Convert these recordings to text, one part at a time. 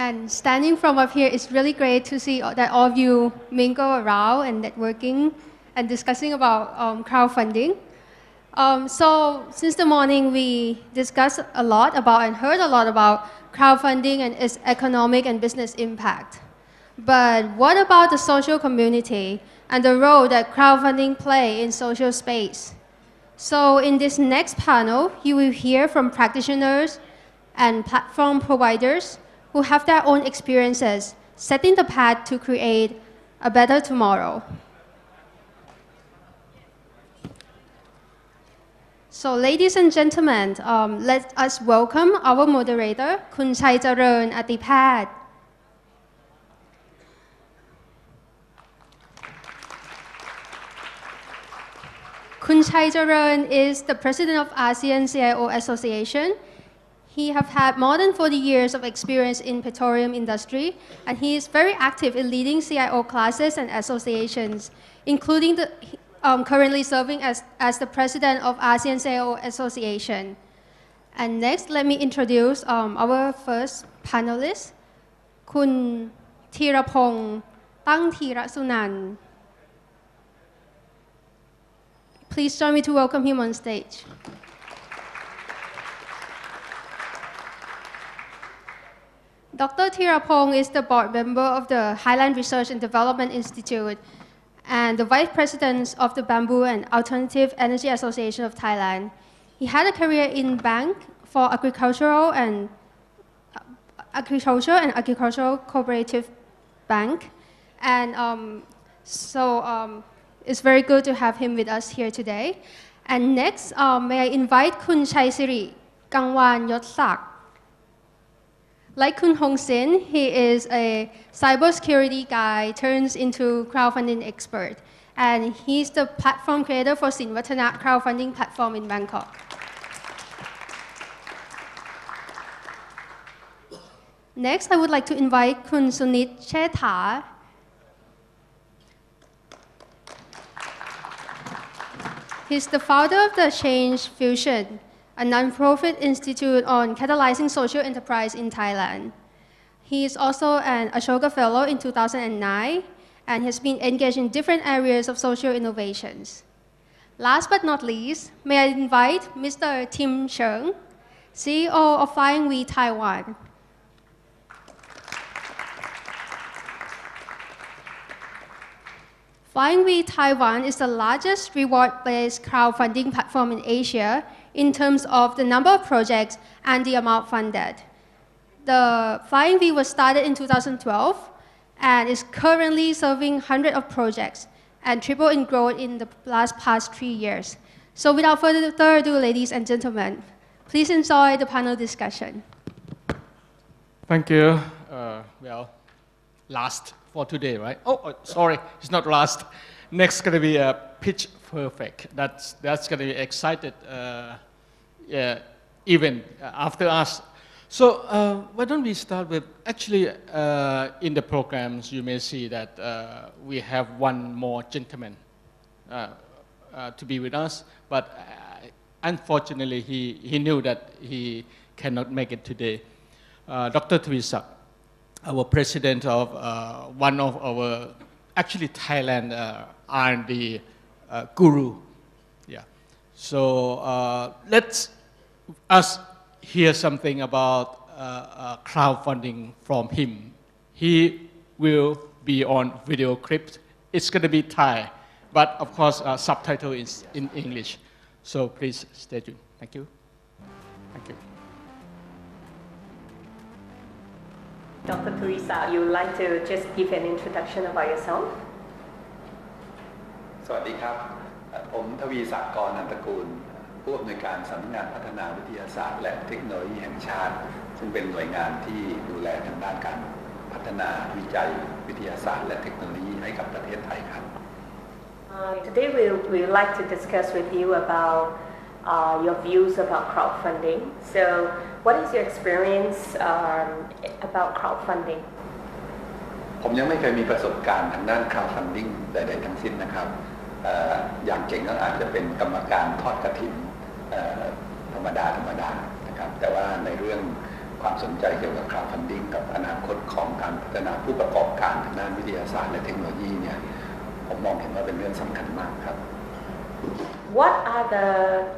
And standing from up here, it's really great to see that all of you mingle around and networking and discussing about um, crowdfunding. Um, so since the morning, we discussed a lot about and heard a lot about crowdfunding and its economic and business impact. But what about the social community and the role that crowdfunding play in social space? So in this next panel, you will hear from practitioners and platform providers who have their own experiences, setting the path to create a better tomorrow. So ladies and gentlemen, um, let us welcome our moderator, Kun Chai Jarun pad. Kun Chai Jarun is the president of ASEAN CIO Association he have had more than 40 years of experience in petroleum industry, and he is very active in leading CIO classes and associations, including the, um, currently serving as, as the president of ASEAN CIO Association. And next, let me introduce um, our first panelist, Kun Tirapong Tang Tirasunan. Please join me to welcome him on stage. Dr. Thiraphong is the board member of the Highland Research and Development Institute and the vice president of the Bamboo and Alternative Energy Association of Thailand. He had a career in bank for agricultural and uh, agriculture and agricultural cooperative bank, and um, so um, it's very good to have him with us here today. And next, um, may I invite Kun Chai Siri Kangwan Yotsak. Like Kun Hong Sin, he is a cybersecurity guy turns into crowdfunding expert. And he's the platform creator for Sinwattana crowdfunding platform in Bangkok. Next, I would like to invite Kun Sunit Shrestha. He's the founder of the Change Fusion, a nonprofit institute on catalyzing social enterprise in Thailand. He is also an Ashoka Fellow in 2009 and has been engaged in different areas of social innovations. Last but not least, may I invite Mr. Tim Cheng, CEO of Flying V Taiwan. Flying V Taiwan is the largest reward-based crowdfunding platform in Asia in terms of the number of projects and the amount funded. The Flying V was started in 2012 and is currently serving hundreds of projects and triple in growth in the last past three years. So without further ado, ladies and gentlemen, please enjoy the panel discussion. Thank you. Uh, well, last for today, right? Oh, oh sorry, it's not last. Next is going to be a pitch perfect. That's that's going to be excited uh, yeah, event after us. So uh, why don't we start with actually uh, in the programs you may see that uh, we have one more gentleman uh, uh, to be with us, but unfortunately he, he knew that he cannot make it today. Dr. Thaweesak our president of uh, one of our, actually Thailand uh, R&D uh, guru. Yeah. So uh, let's us hear something about uh, uh, crowdfunding from him. He will be on video clip. It's going to be Thai, but of course subtitle is in English. So please stay tuned. Thank you. Thank you. Dr. Thaweesak, you would like to just give an introduction about yourself? สวัสดีครับ ผมทวีศักดิ์กรนันตกูล ผู้อำนวยการสำนักงานพัฒนาวิทยาศาสตร์ และเทคโนโลยีแห่งชาติ ซึ่งเป็นหน่วยงานที่ดูแลทางด้านการพัฒนาวิจัยวิทยาศาสตร์ และเทคโนโลยีให้กับประเทศไทยครับ Today we we would like to discuss with you about uh, your views about crowdfunding. So what is your experience um, about crowdfunding ผมยังไม่เคยมีประสบการณ์ทางด้าน crowdfunding ใดๆทั้งสิ้นนะครับ อย่างเก่งก็อาจจะเป็นกรรมการทอดกระถิ่นธรรมดาธรรมดานะครับแต่ว่าในเรื่องความสนใจเกี่ยวกับ crowdfunding กับอนาคตของการพัฒนาผู้ประกอบการทางด้านวิทยาศาสตร์และเทคโนโลยีเนี่ยผมมองเห็นว่าเป็นเรื่องสำคัญมากครับ What are the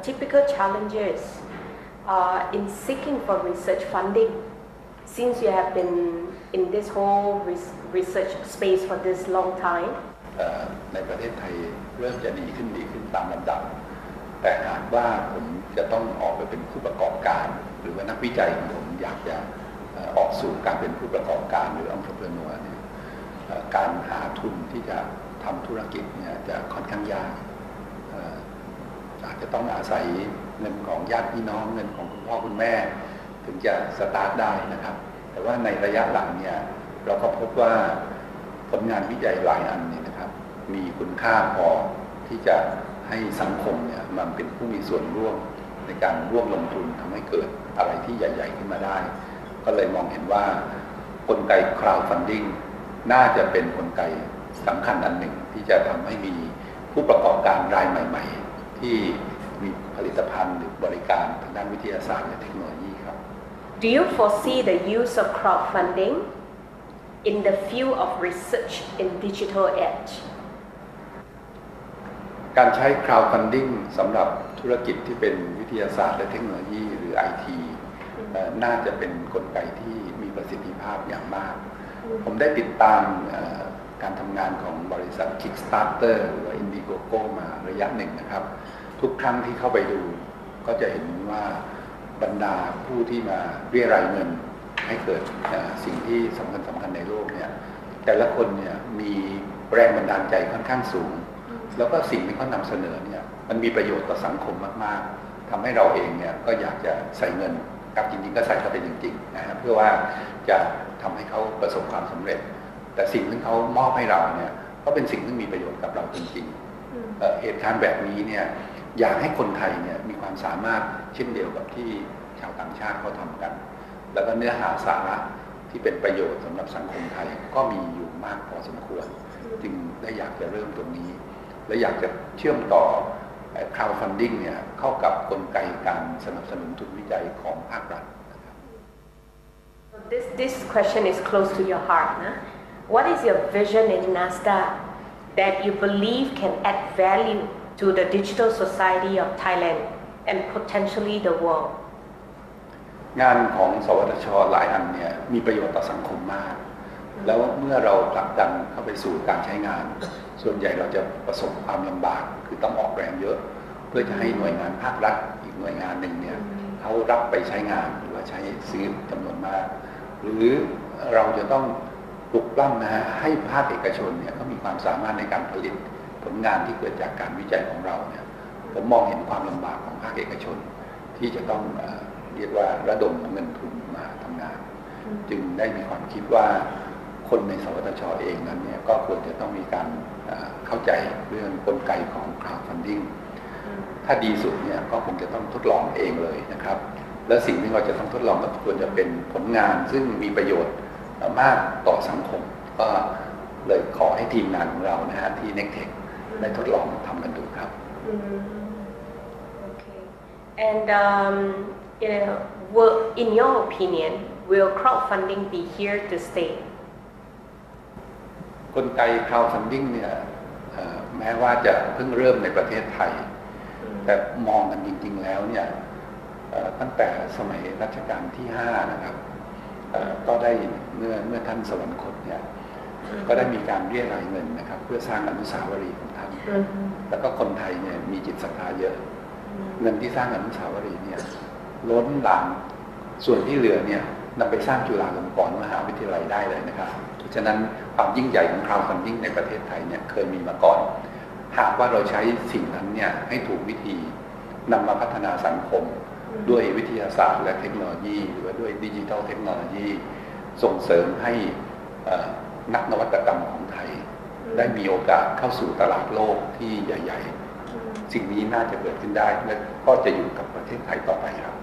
typical challenges uh, in seeking for research funding? Since you have been in this whole research space for this long time, ในประเทศไทยเริ่มจะดีขึ้นดีขึ้นตามลำดับ แต่หากว่าผมจะต้องออกไปเป็นผู้ประกอบการ หรือว่านักวิจัยของผมอยากจะออกสู่การเป็นผู้ประกอบการหรืออง r e เ e อร์เนี่ยเอ่อการหาทุนที่จะทำธุรกิจเนี่ยจะค่อนข้างยากอาจจะต้องอาศัยเงินของญาติพี่น้องเงินของคุณพ่อคุณแม่ ถึงจะสตาร์ทได้นะครับ แต่ว่าในระยะหลังเนี่ยเราก็พบว่าผลงานวิจัยหลายอันเนี่ย มีคุณค่าพอที่จะให้สังคมเนี่ยมันเป็นผู้มีส่วนร่วมในการร่วมลงทุนทำให้เกิดอะไรที่ใหญ่ ๆ ขึ้นมาได้ ก็เลยมองเห็นว่ากลไก crowdfunding น่าจะเป็นกลไกสำคัญอันหนึ่งที่จะทำให้มีผู้ประกอบการรายใหม่ ๆ ที่มีผลิตภัณฑ์หรือบริการทางด้านวิทยาศาสตร์และเทคโนโลยีครับ do you foresee the use of crowdfunding in the field of research in digital age? การใช้ crowdfunding สำหรับธุรกิจที่เป็นวิทยาศาสตร์และเทคโนโลยีหรือ IT อน่าจะเป็นกลไกที่มีประสิทธิภาพอย่างมาก ผมได้ติดตามการทำงานของบริษัท Kickstarter หรือ Indiegogo มาระยะหนึ่งนะครับ ทุกครั้งที่เข้าไปดู ก็จะเห็นว่าบรรดาผู้ที่มาเรียรายเงินให้เกิดสิ่งที่สำคัญสำคัญในโลกเนี่ยแต่ละคนเนี่ยมีแรงบันดาลใจค่อนข้างสูง แล้วก็สิ่งที่เขานำเสนอเนี่ยมันมีประโยชน์ต่อสังคมมาก ๆทำให้เราเองเนี่ยก็อยากจะใส่เงินกับจริงๆก็ใส่เข้าไปจริงๆนะครับเพื่อว่าจะทำให้เขาประสบความสำเร็จ แต่สิ่งที่เขามอบให้เราเนี่ยก็เป็นสิ่งที่มีประโยชน์กับเราจริงๆเอ่อเหตุการณ์แบบนี้เนี่ยอยากให้คนไทยเนี่ยมีความสามารถเช่นเดียวกับที่ชาวต่างชาติเขาทำกัน แล้วก็เนื้อหาสาระที่เป็นประโยชน์สำหรับสังคมไทยก็มีอยู่มากพอสมควร จึงได้อยากจะเริ่มตรงนี้ และอยากจะเชื่อมต่อ crowdfunding เนี่ยเข้ากับกลไกการสนับสนุนทุนวิจัยของภาครัฐนะครับ This, this question is close to your heart. Nah? What is your vision in NASDA that you believe can add value to the digital society of Thailand and potentially the world? งานของสวทช หลายอันเนี่ยมีประโยชน์ต่อสังคมมาก แล้วเมื่อเราผลักดันเข้าไปสู่การใช้งาน ส่วนใหญ่เราจะประสบความลำบากคือต้องออกแรงเยอะ เพื่อจะให้หน่วยงานภาครัฐอีกหน่วยงานหนึ่งเนี่ยเขารับไปใช้งานหรือว่าใช้ซื้อจำนวนมาก หรือเราจะต้องปลุกปล้ำนะฮะให้ภาคเอกชนเนี่ยเขามีความสามารถในการผลิตผลงานที่เกิดจากการวิจัยของเราเนี่ยผมมองเห็นความลำบากของภาคเอกชน ที่จะต้องเอ่อเรียกว่าระดมเงินทุนมาทำงาน จึงได้มีความคิดว่าคนในสวทชเองนั้นเนี่ยก็ควรจะต้องมีการ เอ่อเข้าใจเรื่องกลไกของ crowdfunding ถ้าดีสุดเนี่ยก็คงจะต้องทดลองเองเลยนะครับ และสิ่งที่เราจะต้องทดลองก็ควรจะเป็นผลงานซึ่งมีประโยชน์มากต่อสังคม ก็เลยขอให้ทีมงานของเรานะฮะที่ n e c t e c h ได้ทดลองทำกันดูครับ Okay. And um, you know, will, in your opinion, will crowdfunding be here to stay? กลไก crowdfunding เนี่ยเอ่อ แม้ว่าจะเพิ่งเริ่มในประเทศไทย แต่มองกันจริง ๆ แล้วเนี่ยเอ่อตั้งแต่สมัยรัชกาลที่5นะครับเอ่อก็ได้เมื่อเมื่อท่านสวรรคตเนี่ยก็ได้มีการเรียรายเงินนะครับ เพื่อสร้างอนุสาวรีย์ของท่าน แล้วก็คนไทยเนี่ยมีจิตศรัทธาเยอะ เงินที่สร้างอนุสาวรีย์เนี่ยล้นหลามส่วนที่เหลือเนี่ยนำไปสร้างจุฬาลงกรณ์มหาวิทยาลัยได้เลยนะครับเพ ราะฉะนั้นความยิ่งใหญ่ของ crowdfunding ในประเทศไทยเนี่ยเคยมีมาก่อน หากว่าเราใช้สิ่งนั้นเนี่ยให้ถูกวิธีนำมาพัฒนาสังคม ด้วยวิทยาศาสตร์และเทคโนโลยี หรือว่าด้วยดิจิทัลเทคโนโลยี ส่งเสริมให้นักนวัตกรรมของไทย ได้มีโอกาสเข้าสู่ตลาดโลกที่ใหญ่ ๆ สิ่งนี้น่าจะเกิดขึ้นได้และก็จะอยู่กับประเทศไทยต่อไปครับ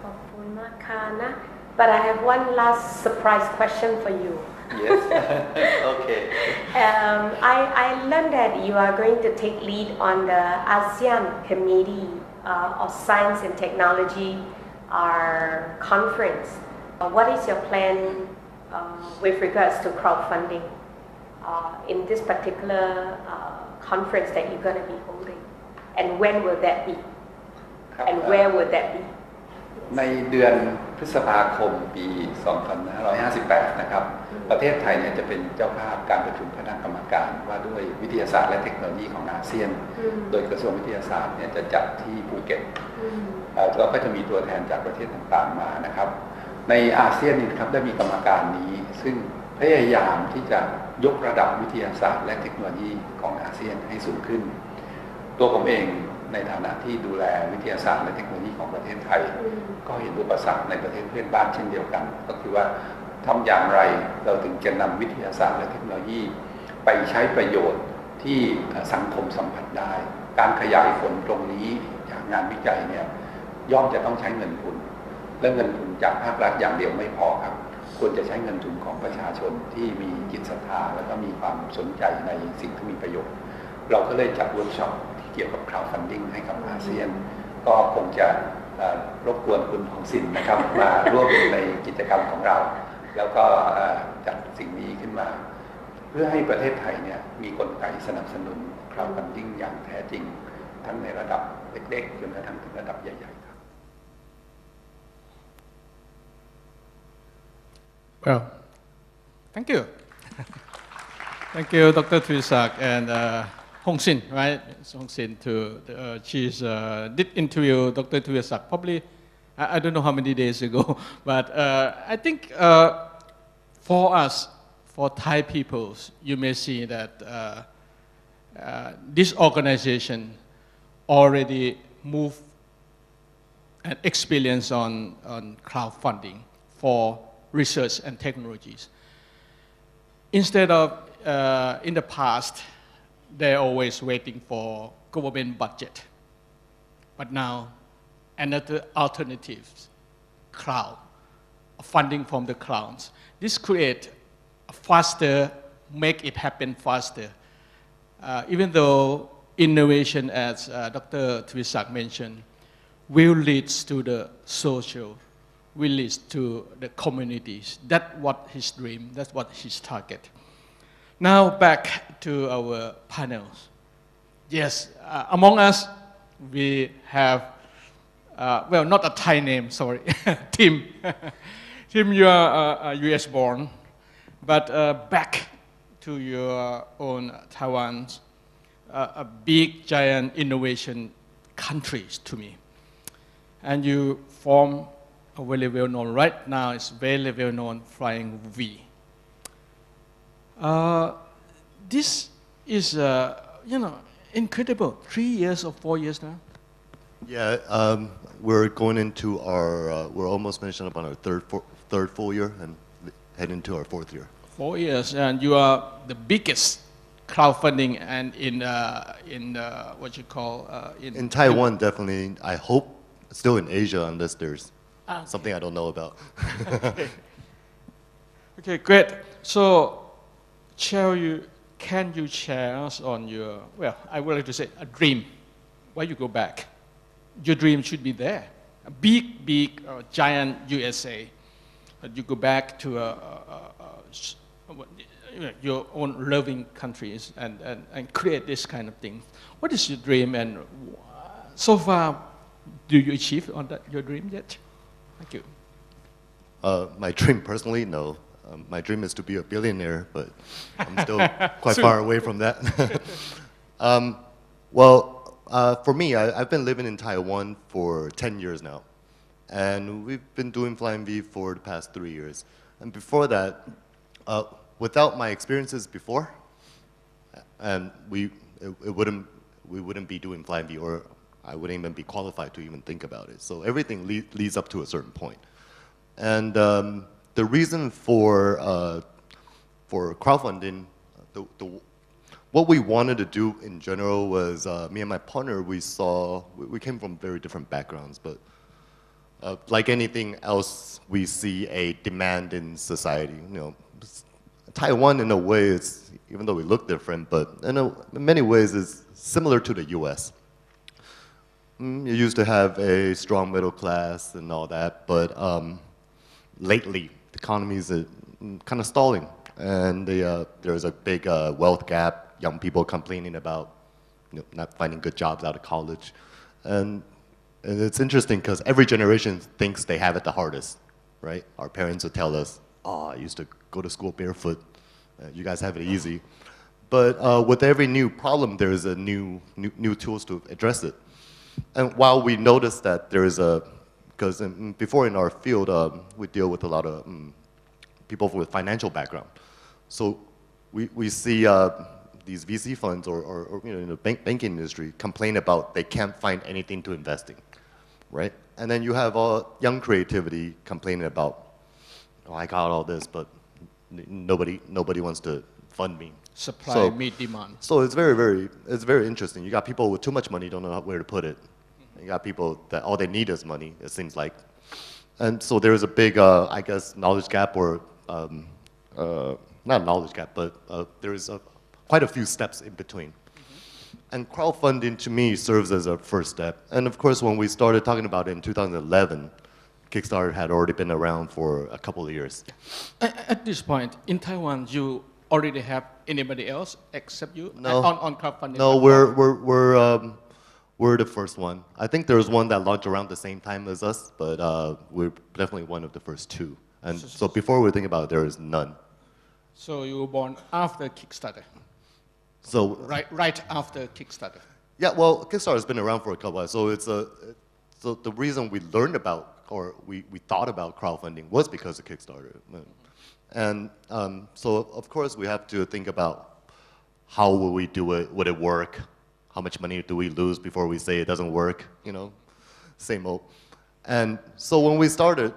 ขอบคุณมากค่ะนะ But I have one last surprise question for you. Yes. okay. Um, I, I learned that you are going to take lead on the ASEAN Committee uh, of Science and Technology our conference. Uh, what is your plan uh, with regards to crowdfunding uh, in this particular uh, conference that you're going to be holding? And when will that be? And uh, where will that be? ในเดือนพฤษภาคมปี 2558 นะครับ ประเทศไทยเนี่ยจะเป็นเจ้าภาพการประชุมคณะกรรมการว่าด้วยวิทยาศาสตร์และเทคโนโลยีของอาเซียนอืมโดยกระทรวงวิทยาศาสตร์เนี่ยจะจัดที่ภูเก็ต Mm. เอ่อเราก็จะมีตัวแทนจากประเทศต่างๆมานะครับ ในอาเซียนนี่นะครับได้มีกรรมการนี้ ซึ่งพยายามที่จะยกระดับวิทยาศาสตร์ และเทคโนโลยีของอาเซียนให้สูงขึ้น ตัวผมเอง ในฐานะที่ดูแลวิทยาศาสตร์และเทคโนโลยีของประเทศไทย ก็เห็นอุปสรรคในประเทศเพื่อนบ้านเช่นเดียวกัน ก็คือว่าทำอย่างไรเราถึงจะนำวิทยาศาสตร์และเทคโนโลยี ไปใช้ประโยชน์ที่สังคมสัมผัสได้ การขยายผลตรงนี้จากงานวิจัยเนี่ยย่อมจะต้องใช้เงินทุน และเงินทุนจากภาครัฐอย่างเดียวไม่พอครับ ควรจะใช้เงินทุนของประชาชนที่มีจิตศรัทธาแล้วก็มีความสนใจในสิ่งที่มีประโยชน์ เราก็เลยจัดเวิร์กช็อปที่ เกี่ยวกับ crowdfunding ให้กับอาเซียน ก็คงจะเอ่อรบกวนคุณของสินนะครับ มาร่วมในกิจกรรมของเรา แล้วก็เอ่อจัดสิ่งนี้ขึ้นมา เพื่อให้ประเทศไทยเนี่ยมีกลไกสนับสนุน crowdfunding อย่างแท้จริง ทั้งในระดับเล็กๆจนกระทั่งถึงระดับใหญ่ ๆ ครับ Well, thank you. thank you, Dr. Trisak and uh, Hong Sin, right? Hong Sin, to, uh, she's, uh, did interview Dr. Thaweesak probably, I, I don't know how many days ago, but uh, I think uh, for us, for Thai peoples, you may see that uh, uh, this organization already moved and experience on, on crowdfunding for research and technologies. Instead of in the past, they're always waiting for government budget. But now, another alternative, cloud, funding from the clouds. This create a faster, make it happen faster. Uh, even though innovation, as uh, Dr. Thaweesak mentioned, will lead to the social, will lead to the communities. That's what his dream, that's what his target. Now back to our panels. Yes, uh, among us, we have, uh, well, not a Thai name, sorry, Tim. Tim, you are uh, US born, but uh, back to your own Taiwan, uh, a big, giant innovation countries to me. And you form a very well known, right now it's very well known Flying V. Uh, this is, uh, you know, incredible. Three years or four years now? Yeah, um, we're going into our, uh, we're almost finishing up on our third, four, third full year and heading into our fourth year. Four years, and you are the biggest crowdfunding and in, uh, in uh, what you call uh, in, In Taiwan, definitely, I hope, still in Asia, unless there's Ah, okay. something I don't know about. Okay, great. So, shall you, can you share us on your, well, I would like to say a dream. Why you go back? Your dream should be there. A big, big, uh, giant USA. But you go back to a, a, a, your own loving countries and, and, and create this kind of thing. What is your dream and so far, do you achieve on that, your dream yet? Thank you. Uh, my dream personally, no. Um, my dream is to be a billionaire, but I'm still quite far away from that. um, well, uh, for me, I, I've been living in Taiwan for 10 years now. And we've been doing Flying V for the past three years. And before that, uh, without my experiences before, and we, it, it wouldn't, we wouldn't be doing Flying V, or I wouldn't even be qualified to even think about it. So everything le- leads up to a certain point. And um, the reason for, uh, for crowdfunding, the, the, what we wanted to do in general was uh, me and my partner, we saw, we, we came from very different backgrounds, but uh, like anything else, we see a demand in society. You know, Taiwan in a way is, even though we look different, but in, a, in many ways is similar to the U.S. Mm, you used to have a strong middle class and all that, but um, lately the economy is uh, kind of stalling, and they, uh, there's a big uh, wealth gap. Young people complaining about you know, not finding good jobs out of college, and, and it's interesting because every generation thinks they have it the hardest, right? Our parents would tell us, "Oh, I used to go to school barefoot. Uh, you guys have it easy." But uh, with every new problem, there is a new, new, new tools to address it. And while we notice that there is a, because before in our field, um, we deal with a lot of um, people with financial background. So we, we see uh, these VC funds or, or, or, you know, in the bank, banking industry complain about they can't find anything to invest in, right? And then you have all young creativity complaining about, oh, I got all this, but nobody, nobody wants to fund me. Supply So- meet demand. So it's very, very, it's very interesting. You got people with too much money, don't know where to put it. You got people that all they need is money, it seems like. And so there is a big, uh, I guess, knowledge gap or, um, uh, not knowledge gap, but uh, there is a, quite a few steps in between. And crowdfunding to me serves as a first step. And of course, when we started talking about it in 2011, Kickstarter had already been around for a couple of years. At this point, in Taiwan, you already have anybody else except you No. on, on crowdfunding? No, platform? we're, we're, we're, um, we're the first one. I think there was one that launched around the same time as us, but uh, we're definitely one of the first two. And so before we think about it, there is none. So you were born after Kickstarter, So right, right after Kickstarter. yeah, well, Kickstarter has been around for a couple. Of, so it's a, so the reason we learned about or we, we thought about crowdfunding was because of Kickstarter. And um, so of course we have to think about how will we do it? Would it work? How much money do we lose before we say it doesn't work? You know, same old. And so when we started,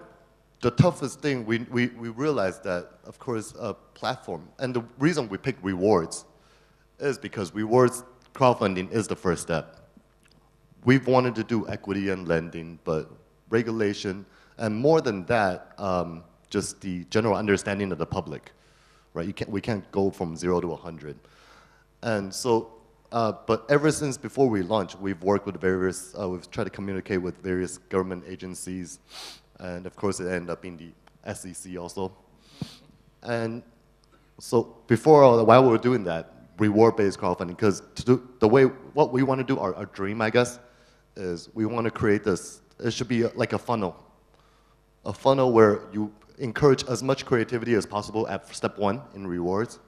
the toughest thing we, we, we realized that, of course, a platform, and the reason we picked rewards is because rewards crowdfunding is the first step. We've wanted to do equity and lending, but regulation, and more than that, um, just the general understanding of the public, right? You can't, we can't go from zero to 100. And so, uh, but ever since before we launched, we've worked with various, uh, we've tried to communicate with various government agencies, and of course it ended up in the SEC also. And so before, all, while we were doing that, reward-based crowdfunding, because the way, what we want to do, our, our dream, I guess, is we want to create this, it should be like a funnel. A funnel where you encourage as much creativity as possible at step one in rewards,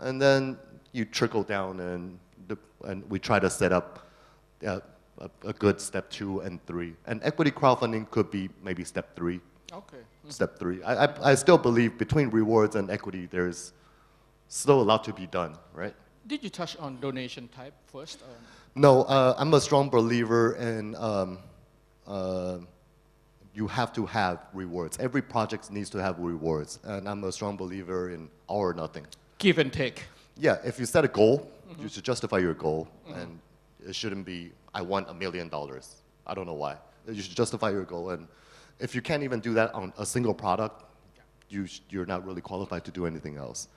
and then you trickle down and, and we try to set up uh, a, a good step two and three. And equity crowdfunding could be maybe step three, Okay. step three. I, I, I still believe between rewards and equity, there's still a lot to be done, right? Did you touch on donation type first? Or? No, uh, I'm a strong believer in um, uh, you have to have rewards. Every project needs to have rewards, and I'm a strong believer in all or nothing. Give and take. Yeah, if you set a goal, you should justify your goal, and it shouldn't be I want a million dollars. I don't know why. You should justify your goal, and if you can't even do that on a single product, you sh- you're not really qualified to do anything else.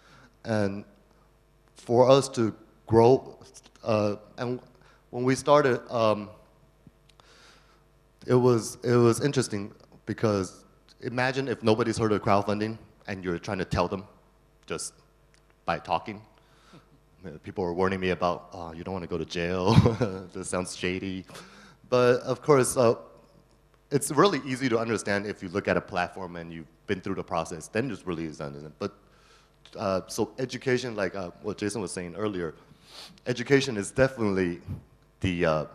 And for us to grow, uh, and when we started, um, it was it was interesting because imagine if nobody's heard of crowdfunding and you're trying to tell them just by talking. People were warning me about, oh, you don't want to go to jail. this sounds shady. But of course, uh, it's really easy to understand if you look at a platform and you've been through the process. Then it's really easy to understand. But uh, so education, like uh, what Jason was saying earlier, education is definitely the uh,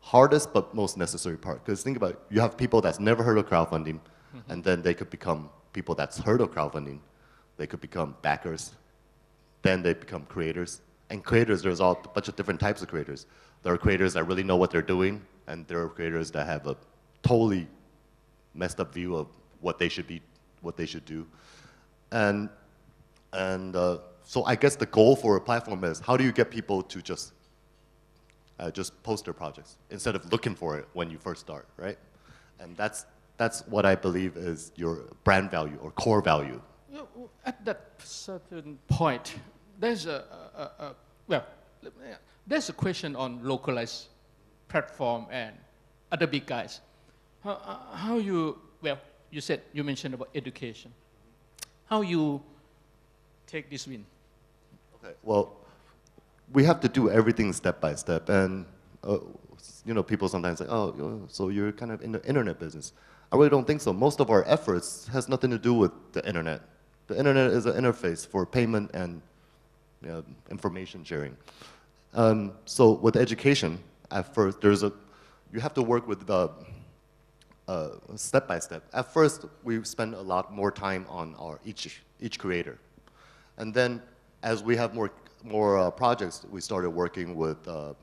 hardest but most necessary part. Because think about it, you have people that's never heard of crowdfunding, and then they could become people that's heard of crowdfunding. They could become backers. Then they become creators. And creators, there's all a bunch of different types of creators. There are creators that really know what they're doing, and there are creators that have a totally messed up view of what they should be, what they should do. And and uh, so I guess the goal for a platform is how do you get people to just uh, just post their projects instead of looking for it when you first start, right? And that's that's what I believe is your brand value or core value. At that certain point, there's a, a, a, a well, there's a question on localized platform and other big guys. How, uh, how you well, you said you mentioned about education. How you take this win? Okay. Well, we have to do everything step by step, and uh, you know, people sometimes say, "Oh, so you're kind of in the internet business." I really don't think so. Most of our efforts has nothing to do with the internet. The internet is an interface for payment and you know, information sharing. Um, so with education, at first there's a you have to work with the uh, step by step. At first, we spend a lot more time on our each each creator, and then as we have more more uh, projects, we started working with uh,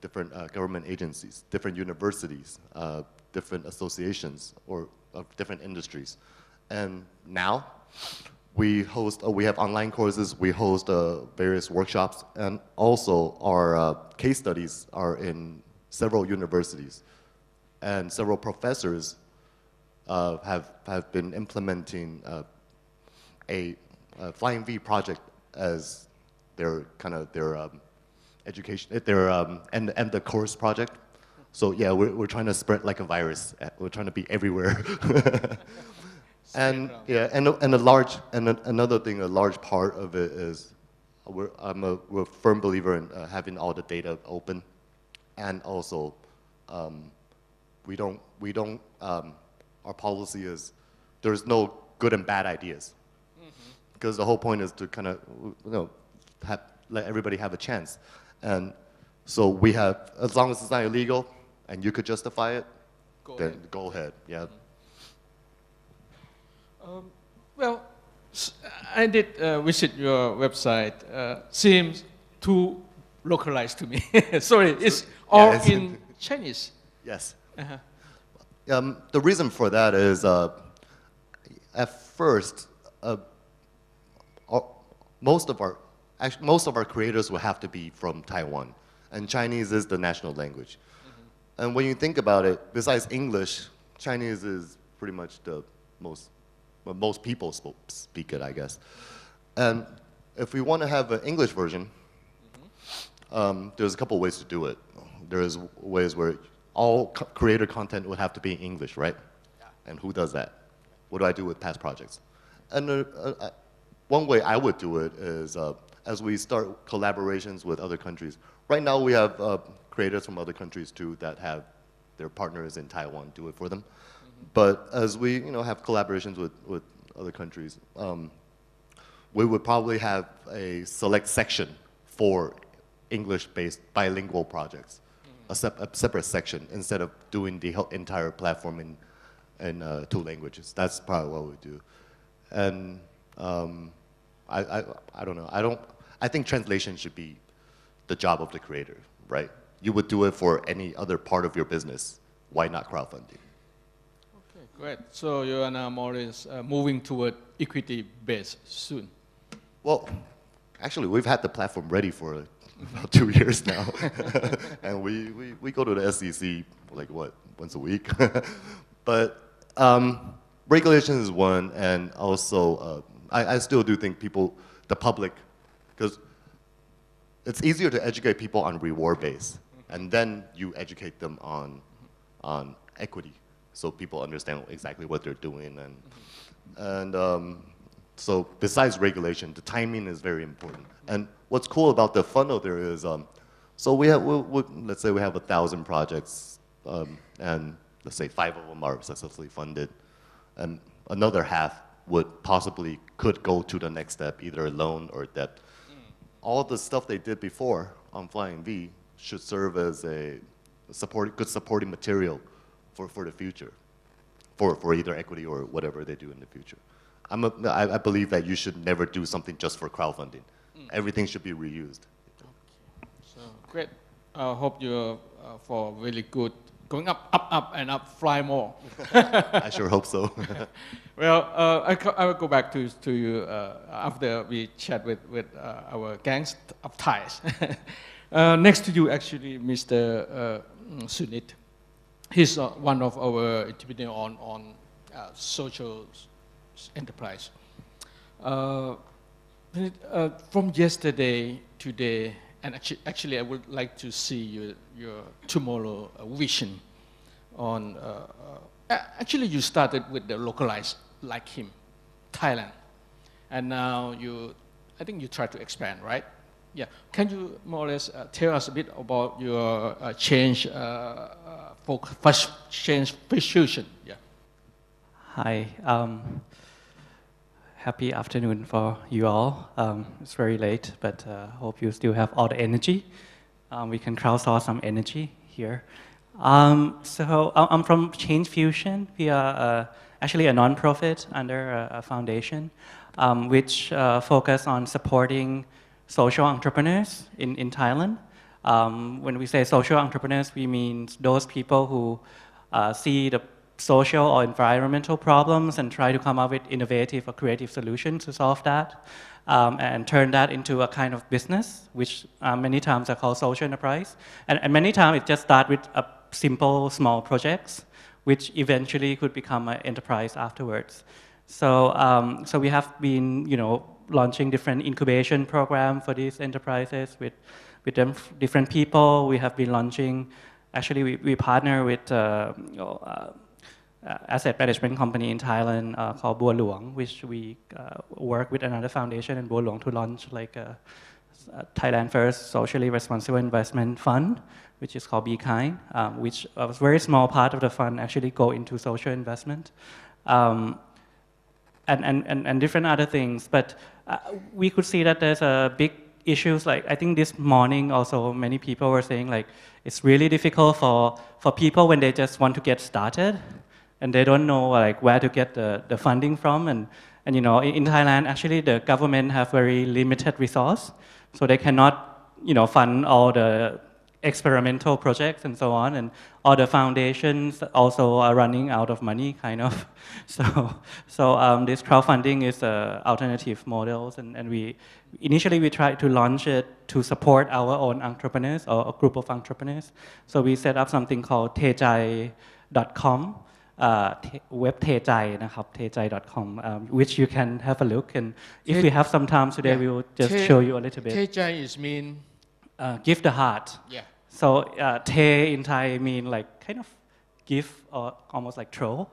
different uh, government agencies, different universities, uh, different associations, or of different industries, and now we host, uh, we have online courses, we host uh, various workshops, and also our uh, case studies are in several universities. And several professors uh, have, have been implementing uh, a, a Flying V project as their kind of their um, education, their um, and, and the course project. So yeah, we're, we're trying to spread like a virus. We're trying to be everywhere. And yeah, and and a large and a, another thing, a large part of it is, we're, I'm a we're a firm believer in uh, having all the data open, and also, um, we don't we don't um, our policy is there's no good and bad ideas, because the whole point is to kind of you know have, let everybody have a chance, and so we have as long as it's not illegal and you could justify it, Go then ahead. go ahead. Yeah. Um, well, I did uh, visit your website. Uh, seems too localized to me. Sorry, it's all in Chinese. Yes. Uh-huh. Um, the reason for that is, uh, at first, uh, most of our actually, most of our creators will have to be from Taiwan, and Chinese is the national language. And when you think about it, besides English, Chinese is pretty much the most well, most people speak it, I guess. And if we want to have an English version, um, there's a couple ways to do it. There's ways where all co- creator content would have to be in English, right? And who does that? What do I do with past projects? And uh, uh, uh, one way I would do it is uh, as we start collaborations with other countries. Right now, we have uh, creators from other countries too that have their partners in Taiwan do it for them. But as we, you know, have collaborations with, with other countries, um, we would probably have a select section for English-based bilingual projects, a, sep- a separate section instead of doing the entire platform in, in uh, two languages. That's probably what we do. And um, I, I, I don't know. I don't. I think translation should be the job of the creator, right? You would do it for any other part of your business. Why not crowdfunding? Great. So you are now more or less uh, moving toward equity base soon. Well, actually, we've had the platform ready for about two years now. and we, we, we go to the SEC like what, once a week? but um, regulation is one, and also uh, I, I still do think people, the public, because it's easier to educate people on reward base, and then you educate them on, on equity, so people understand exactly what they're doing. And, and um, so besides regulation, the timing is very important. And what's cool about the funnel there is, um, so we have, we, we, let's say we have a thousand projects, um, and let's say five of them are successfully funded, and another half would possibly could go to the next step, either a loan or debt. All the stuff they did before on Flying V should serve as a support, good supporting material for, for the future, for, for either equity or whatever they do in the future. I'm a, I, I believe that you should never do something just for crowdfunding. Everything should be reused. So great. I hope you're uh, for really good, going up, up, up, and up, fly more. I sure hope so. Well, uh, I, I will go back to, to you uh, after we chat with, with uh, our gangs of Thais. uh, next to you, actually, Mr. Uh, mm, Sunit. He's uh, one of our entrepreneurs on, on uh, social enterprise. Uh, uh, from yesterday, today, and actually, actually, I would like to see your, your tomorrow uh, vision on. Uh, actually, you started with the localized, like him, Thailand. and now you, I think you try to expand, right? Yeah. Can you more or less tell us a bit about your change, uh, uh, focus, change fusion. Yeah. Hi. Um, happy afternoon for you all. Um, it's very late, but uh, hope you still have all the energy. Um, we can crowdsource some energy here. Um, so I'm from Change Fusion. We are uh, actually a nonprofit under a, a foundation, um, which uh, focus on supporting social entrepreneurs in, in Thailand. Um, when we say social entrepreneurs, we mean those people who uh, see the social or environmental problems and try to come up with innovative or creative solutions to solve that um, and turn that into a kind of business, which uh, many times are called social enterprise. And, and many times it just starts with a simple, small projects, which eventually could become an enterprise afterwards. So, um, so we have been, you know, launching different incubation program for these enterprises with, with different people. We have been launching, actually we, we partner with uh, you know, uh, uh, asset management company in Thailand uh, called Bua Luang, which we uh, work with another foundation in Bua Luang to launch like a, a Thailand first socially responsible investment fund, which is called Be Kind, um, which a very small part of the fund actually go into social investment. Um, and, and, and, and different other things. But uh, we could see that there's a big issues like I think this morning also many people were saying like it's really difficult for, for people when they just want to get started and they don't know like where to get the, the funding from. And, and you know in, Thailand actually the government have very limited resource so they cannot you know fund all the experimental projects and so on, and all the foundations also are running out of money, kind of. So, so um, this crowdfunding is uh, alternative models, and, and we initially we tried to launch it to support our own entrepreneurs or a group of entrepreneurs. So we set up something called taejai.com. Uh, web taejai taejai.com um, which you can have a look and if we have some time today yeah. we will just show you a little bit. Taejai is mean uh, give the heart yeah. so uh, te in Thai mean like kind of give or almost like throw.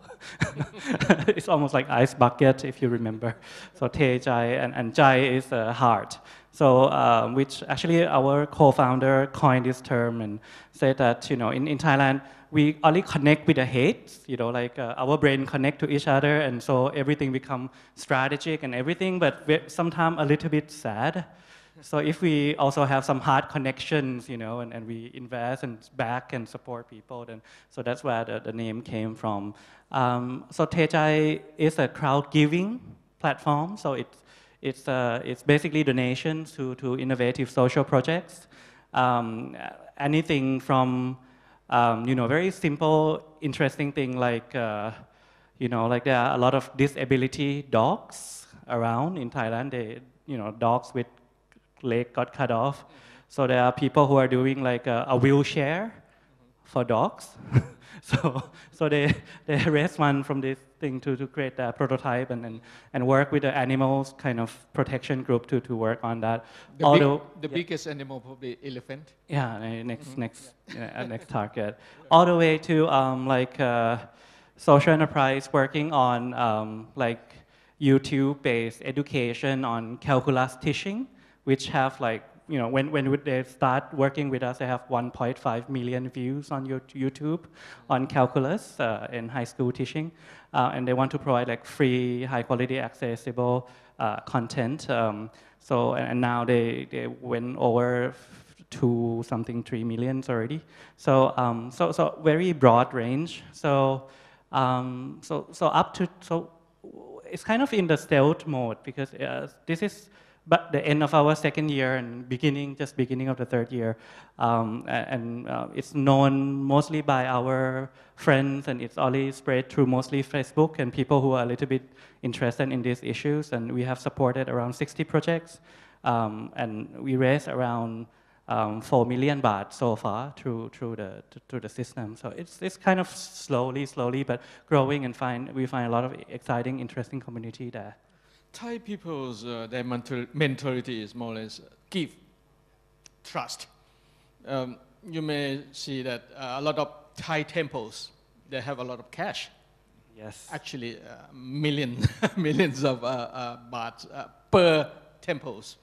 it's almost like ice bucket if you remember. So te jai and, and jai is a heart. So um, which actually our co-founder coined this term and said that you know in, in Thailand we only connect with the heads, you know, like uh, our brain connect to each other, and so everything become strategic and everything, but sometimes a little bit sad. So if we also have some hard connections, you know, and, and we invest and back and support people, then so that's where the, the name came from. Um, so Taejai is a crowd giving platform. So it's it's uh, it's basically donations to to innovative social projects. Um, anything from um, you know very simple, interesting thing like uh, you know like there are a lot of disability dogs around in Thailand. They you know dogs with leg got cut off. So there are people who are doing like a, a wheelchair for dogs. so so they, they raise one from this thing to, to create a prototype and, and, and work with the animals kind of protection group to, to work on that. The, Although, big, the biggest animal probably elephant. yeah, uh, next next uh, next target. All the way to um, like uh, social enterprise working on um, like YouTube-based education on calculus teaching, which have like you know when when they start working with us, they have 1.5 million views on YouTube on calculus uh, in high school teaching, uh, and they want to provide like free, high-quality, accessible uh, content. Um, so and now they they went over to something three millions already. So um, so so very broad range. So um, so so up to so it's kind of in the stealth mode because uh, this is but the end of our second year and beginning just beginning of the third year um, and uh, it's known mostly by our friends and it's only spread through mostly facebook and people who are a little bit interested in these issues and we have supported around 60 projects um, and we raised around um, 4 million baht so far through through the through the system. So it's it's kind of slowly, slowly, but growing, and find we find a lot of exciting, interesting community there. Thai people's uh, their mental, mentality is more or less give, trust. Um, you may see that uh, a lot of Thai temples they have a lot of cash. Yes. actually uh, million, millions of uh, uh, baht uh, per temples.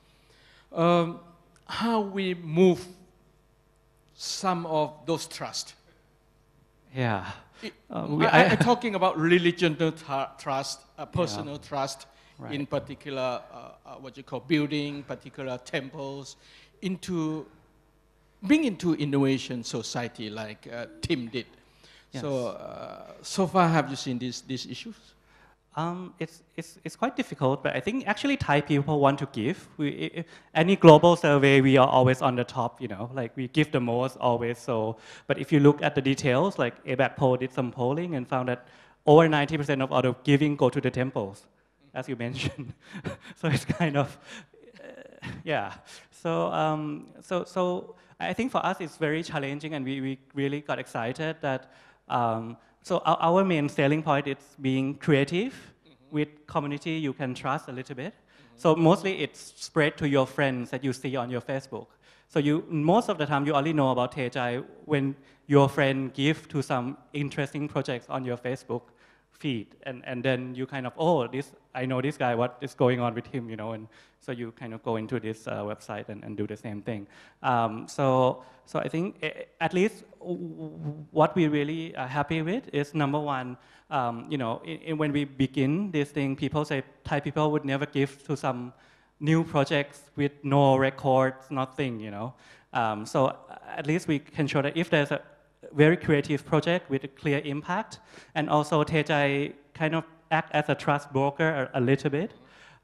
Um, how we move some of those trust. Yeah. I- Uh, we- I, am talking about religion trust, uh, personal trust, in particular, uh, uh, what you call building, particular temples, into being into innovation society like uh, Tim did. So, uh, so far, have you seen these, these issues? Um, it's, it's, it's quite difficult, but I think actually Thai people want to give. We, any global survey, we are always on the top, you know, like we give the most always. So, but if you look at the details, like ABAC poll did some polling and found that over 90% of all the giving go to the temples, as you mentioned. so it's kind of, uh, yeah. So, um, so, so I think for us it's very challenging, and we, we really got excited that. Um, so our, our main selling point is being creative with community you can trust a little bit. So mostly it's spread to your friends that you see on your Facebook. So you most of the time you only know about Taejai when your friend give to some interesting projects on your Facebook feed and, and then you kind of oh this I know this guy what is going on with him you know? And so you kind of go into this uh, website and, and do the same thing. Um, so so I think eh, at least what we really are happy with is number one um, you know i i- when we begin this thing people say Thai people would never give to some new projects with no records nothing you know? Um, so uh, at least we can show that if there's a very creative project with a clear impact. And also Taejai kind of act as a trust broker a, a little bit.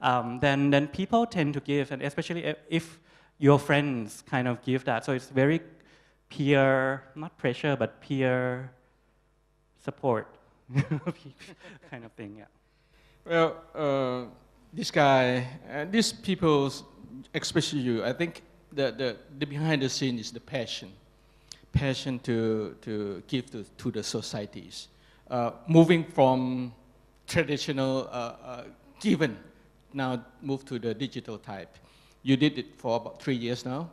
Um, then, then people tend to give, and especially if, your friends kind of give that. So it's very peer, not pressure, but peer support kind of thing, yeah. Well, uh, this guy, uh, these people, especially you, I think the, the, the behind the scene is the passion, passion to, to give to, to the societies. Uh, moving from traditional uh, uh, given, now move to the digital type. You did it for about three years now.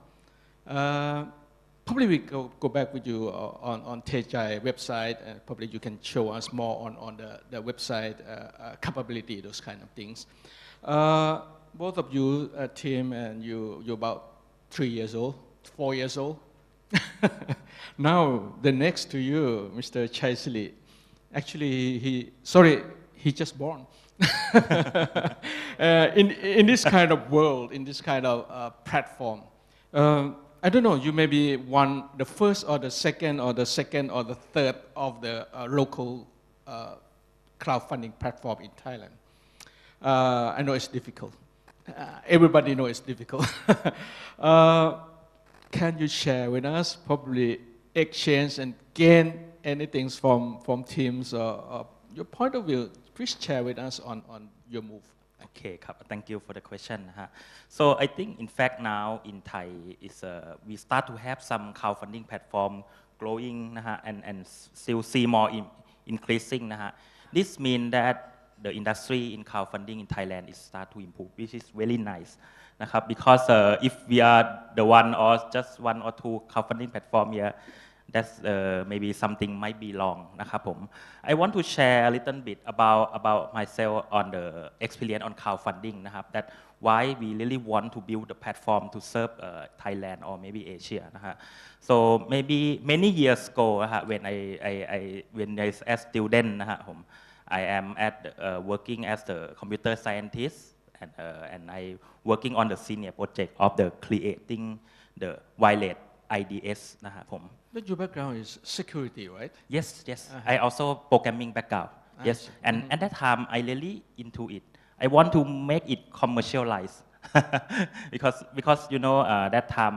Uh, probably we go, go back with you uh, on, on Taejai website, and probably you can show us more on, on the, the website uh, capability, those kind of things. Both of you, Tim, and you, you're about three years old, four years old. now, the next to you, Mr. Chaisiri, actually, he, sorry, he just born. uh, in, in this kind of world, in this kind of uh, platform, um, I don't know, you may be one, the first or the second or the second or the third of the uh, local uh, crowdfunding platform in Thailand. Uh, I know it's difficult. Uh, everybody knows it's difficult. can you share with us, probably exchange and gain anything from, from teams uh, uh, your point of view. Please share with us on, on your move. Okay, thank you for the question. So I think in fact now in Thai is uh, we start to have some crowdfunding platform growing and, and still see more in, increasing. This means that the industry in crowdfunding in Thailand is start to improve, which is really nice. Because uh, if we are the one or just one or two crowdfunding platform here, that's uh, maybe something might be wrong นะครับผม I want to share a little bit about about myself on the experience on crowdfunding นะครับ that why we really want to build the platform to serve uh, Thailand or maybe Asia นะฮะ so maybe many years ago นะฮะ when I I I when I was a student นะฮะผม I am at uh, working as the computer scientist and uh, and I working on the senior project of the creating the wireless IDS นะฮะผม But your background is security, right? Yes, yes. I also programming background. I Yes, see. and at that time I really into it. I want to make it commercialize because because you know uh, that time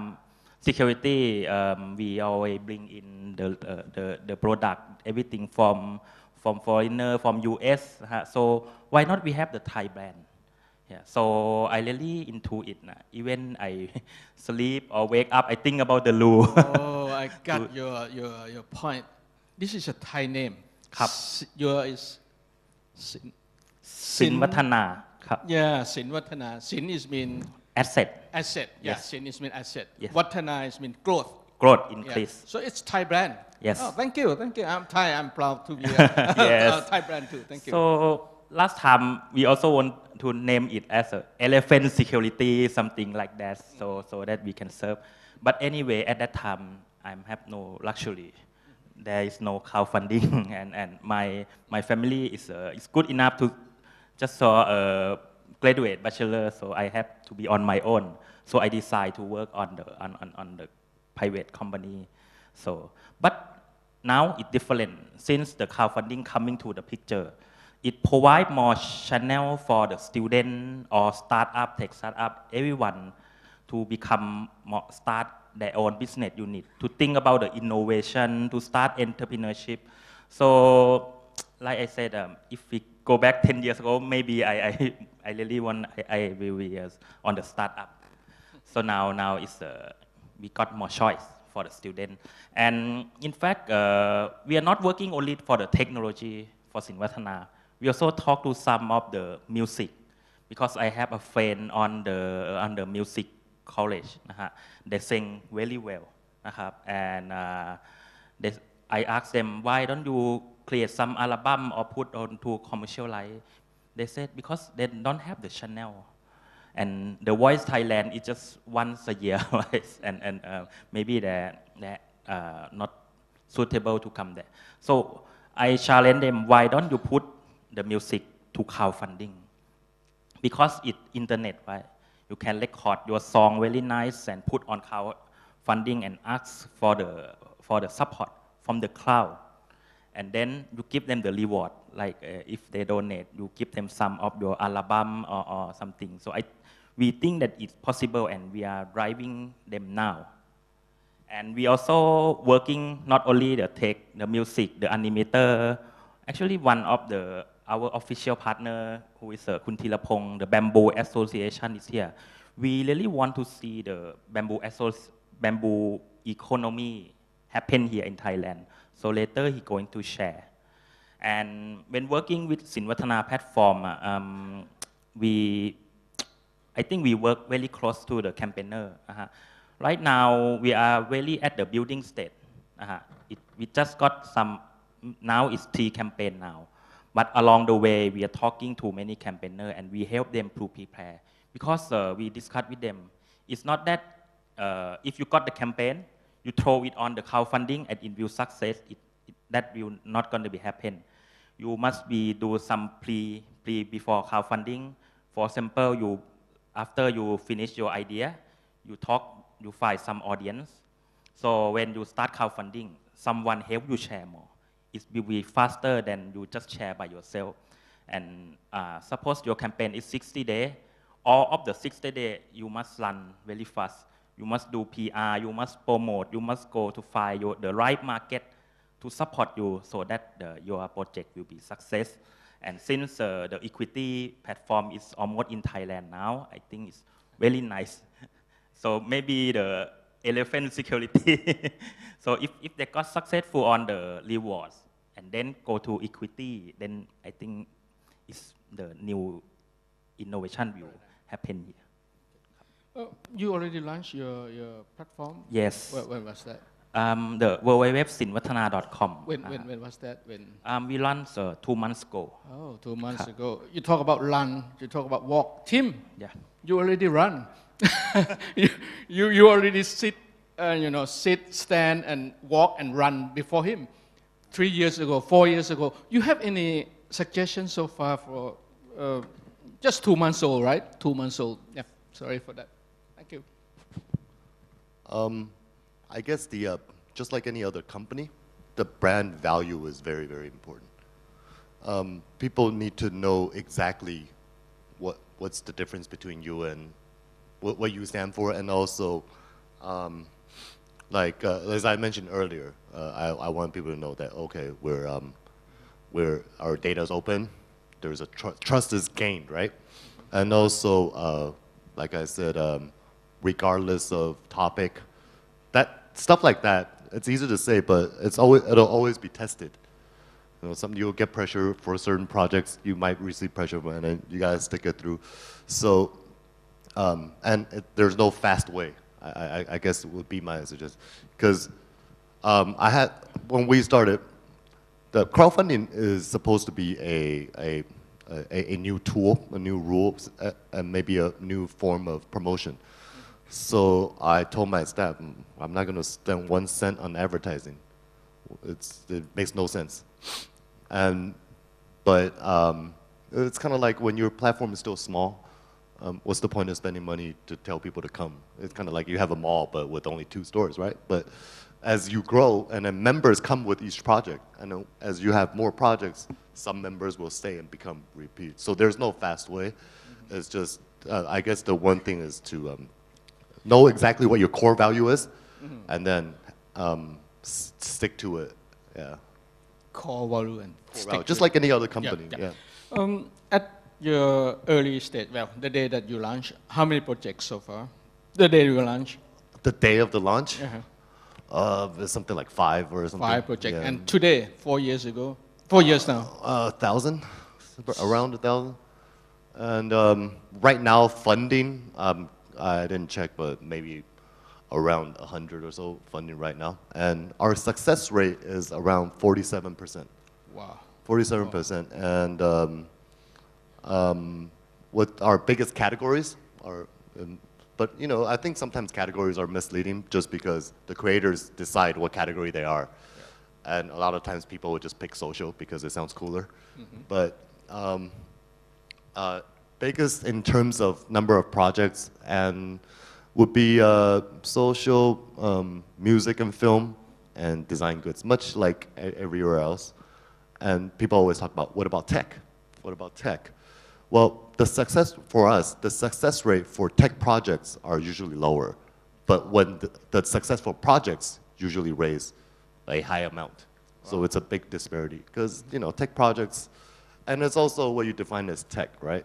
security um, we always bring in the, uh, the the product everything from from foreigner from US. huh? So why not we have the Thai brand? Yeah, so I really into it. nah. Even I sleep or wake up, I think about the rule. oh, I got your, your, your point. This is a Thai name. ครับ S- Your is Sin. สินวัฒนาครับ Yeah, Sin Vatana. Sin is mean asset asset. Yeah, Yes. Sin is mean asset. Yes. Vatana is mean growth. growth Yeah. increase. So it's Thai brand. Yes. Oh, thank you, thank you. I'm Thai. I'm proud to be a, Yes. a Thai brand too. Thank you. So last time we also want to name it as a elephant security, something like that, so so that we can serve. But anyway, at that time, I have no luxury. There is no crowdfunding, and, and my my family is uh, is good enough to just saw a graduate bachelor, so I have to be on my own. So I decide to work on the on, on, on the private company. So, but now it's different since the crowdfunding coming to the picture. It provides more channel for the student or startup, tech startup, everyone to become more, start their own business unit, to think about the innovation, to start entrepreneurship. So, like I said, um, if we go back 10 years ago, maybe I, I, I really want, I, I will be uh, on the startup. So now, now it's, uh, we got more choice for the student. And in fact, uh, we are not working only for the technology for Sinwattana We also talk to some of the music because I have a friend on the, on the music college นะฮะ they sing very well นะครับ and uh, they, I asked them why don't you create some album or put on to commercialize they said because they don't have the channel and the voice Thailand is just once a year right? and, and uh, maybe they're, they're uh, not suitable to come there so I challenge them why don't you put the music to crowdfunding. Because it internet right you can record your song very nice and put on crowdfunding and ask for the for the support from the crowd. And then you give them the reward like uh, if they donate you give them some of your album or, or something. So i we think that it's possible and we are driving them now. And we also working not only the tech the music the animator. Actually one of the our official partner who is uh, Kun Thiraphong, the Bamboo Association is here. We really want to see the bamboo, bamboo economy happen here in Thailand. So later he going to share. And when working with Sinwattana platform, uh, um, we, I think we work very close to the campaigner. uh-huh. Right now, we are really at the building stage. uh-huh. It, we just got some, now it's three campaign now. But along the way, we are talking to many campaigners and we help them to prepare. Because uh, we discuss with them, it's not that uh, if you got the campaign, you throw it on the crowdfunding and it will success, it, it, that will not going to be happen. You must be do some pre, pre before crowdfunding. For example, you, after you finish your idea, you talk, you find some audience. So when you start crowdfunding, someone help you share more it will be faster than you just share by yourself. And uh, suppose your campaign is 60 days, all of the 60 days you must run very fast. You must do PR, you must promote, you must go to find your, the right market to support you so that the, your project will be success. And since uh, the equity platform is almost in Thailand now, I think it's very nice. so maybe the elephant security. so if, if they got successful on the rewards and then go to equity, then I think it's the new innovation will happen here. Uh, you already launched your, your platform? Yes. When, when was that? Um, the www.sinwattana.com. When, when, when was that? When? um, we launched uh, two months ago. Oh, two months Ka- ago. You talk about run, you talk about walk. Tim, Yeah. you already run. you, you, you already sit, uh, you know, sit, stand, and walk and run before him. Three years ago, four years ago. You have any suggestions so far for uh, just two months old, right? Two months old. Yeah, sorry for that. Thank you. Um, I guess the uh, just like any other company, the brand value is very very important. Um, people need to know exactly what what's the difference between you and what, what you stand for, and also, um, like uh, as I mentioned earlier, uh, I, I want people to know that okay, we're um, we're our data is open. There's a tr- trust is gained, right? And also, uh, like I said, um, regardless of topic, that stuff like that. It's easy to say, but it's always it'll always be tested. You know, some you'll get pressure for certain projects. You might receive pressure, and then you gotta stick it through. So, um, and it, there's no fast way. I, I, I guess would be my suggestion because um, I had when we started, the crowdfunding is supposed to be a a, a, a new tool, a new rule, and maybe a new form of promotion. So I told my staff, "Mm, I'm not going to spend one cent on advertising. It's, it makes no sense. And, but um, it's kind of like when your platform is still small, um, what's the point of spending money to tell people to come? It's kind of like you have a mall, but with only two stores, right? But as you grow, and then members come with each project, and then as you have more projects, some members will stay and become repeat. So there's no fast way. It's just, uh, I guess the one thing is to um, know exactly what your core value is, and then um, s- stick to it. Yeah. Core value and Core stick value, to just it. like any other company. yeah. yeah. Um, at your early stage, well, the day that you launch, how many projects so far? The day you launch, The day of the launch, uh-huh. uh, it's something like five or something. five projects. Yeah. And today, four years ago, four years now. a thousand, around a thousand. And um, right now, funding, um, I didn't check, but maybe around a hundred or so funding right now. And our success rate is around 47%. Wow. 47%. And um, um, what our biggest categories are, um, but you know, I think sometimes categories are misleading just because the creators decide what category they are. And a lot of times people would just pick social because it sounds cooler. But um, uh, biggest in terms of number of projects and would be uh, social, um, music and film, and design goods, much like everywhere else. And people always talk about, what about tech? What about tech? Well, the success for us, the success rate for tech projects are usually lower. But when the, the successful projects usually raise a high amount. So it's a big disparity because, you know, tech projects, and it's also what you define as tech, right?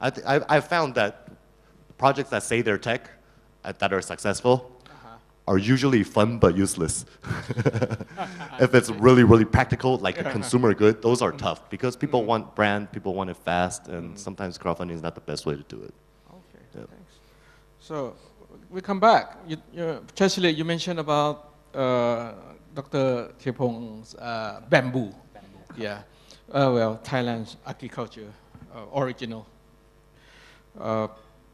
I, th- I, I found that projects that say they're tech, uh, that are successful, are usually fun but useless. if it's really, really practical, like a consumer good, those are tough because people want brand, people want it fast, and sometimes crowdfunding is not the best way to do it. Okay, Yeah. thanks. So we come back. You, you, Chaisiri, you mentioned about uh, Dr. Thiraphong's uh, bamboo. Yeah. Uh, well, Thailand's agriculture uh, original.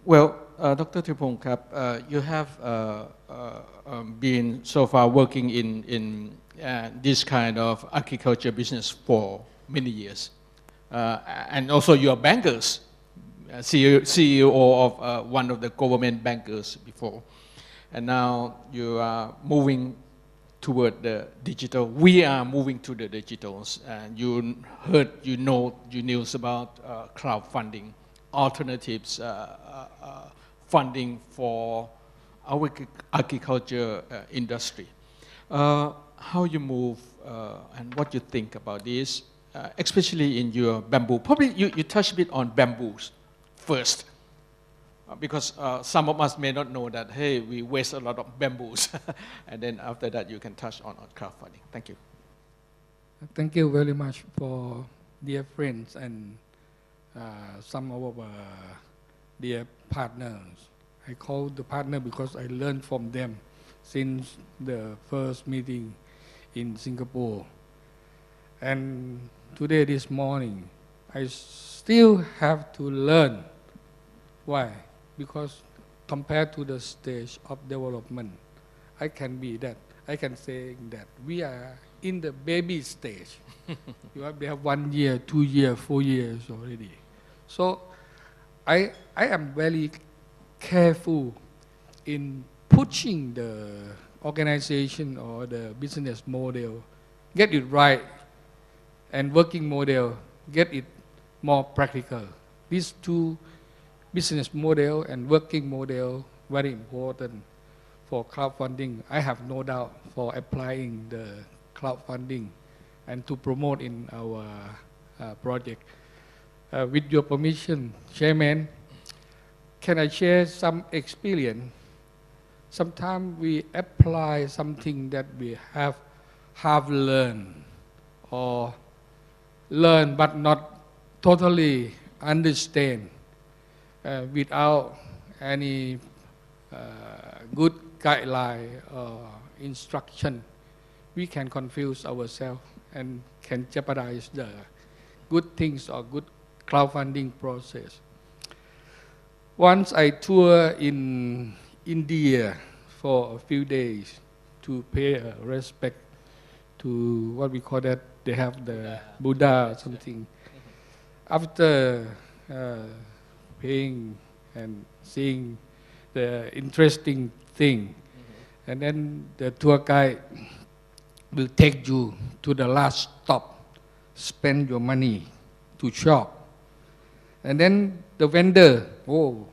Well, uh, Dr. Thiraphong Kap, uh, you have uh, uh um, been so far working in, in uh, this kind of agriculture business for many years. Uh, and also you are bankers, CEO, CEO of one of the government bankers before. And now you are moving toward the digital. We are moving to the digitals. And you heard, you know, you news about crowdfunding alternatives, uh, uh, uh, funding for our agriculture industry. How you move and what you think about this, especially in your bamboo. Probably you, you touch a bit on bamboos first. Because uh, some of us may not know that, hey, we waste a lot of bamboos. and then after that, you can touch on, on crowdfunding. Thank you. Thank you very much for dear friends and Uh, some of our uh, dear partners. I call the partner because I learned from them since the first meeting in Singapore. And today, this morning, I still have to learn. Why? Because compared to the stage of development, I can be that. I can say that we are in the baby stage. you have, have one year, two years, four years already. So I, I am very careful in pushing the organization or the business model, get it right, and working model, get it more practical. These two business model and working model very important for crowdfunding. I have no doubt for applying the crowdfunding and to promote in our uh, project. Uh, with your permission, Chairman, can I share some experience? Sometimes we apply something that we have have learned or learn but not totally understand uh, without any uh, good guideline or instruction, we can confuse ourselves and can jeopardize the good things or good crowdfunding process. Once I tour in India for a few days to pay respect to what we call that, they have the Buddha or something. After uh, paying and seeing the interesting thing, and then the tour guide will take you to the last stop, spend your money to shop. And then the vendor, oh,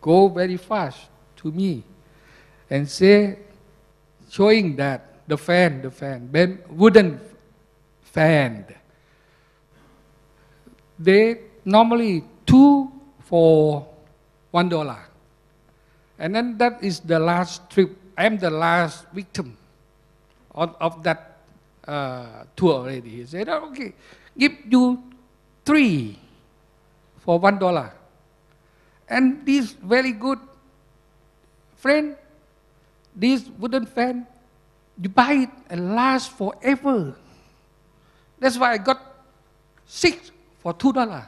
go very fast to me and say, showing that the fan, the fan, wooden fan, they normally two for one dollar. And then that is the last trip. I am the last victim of, of that uh, tour already. He said, "Oh, okay, give you three for one dollar. And this very good friend, this wooden fan, you buy it and last forever. That's why I got six for two dollar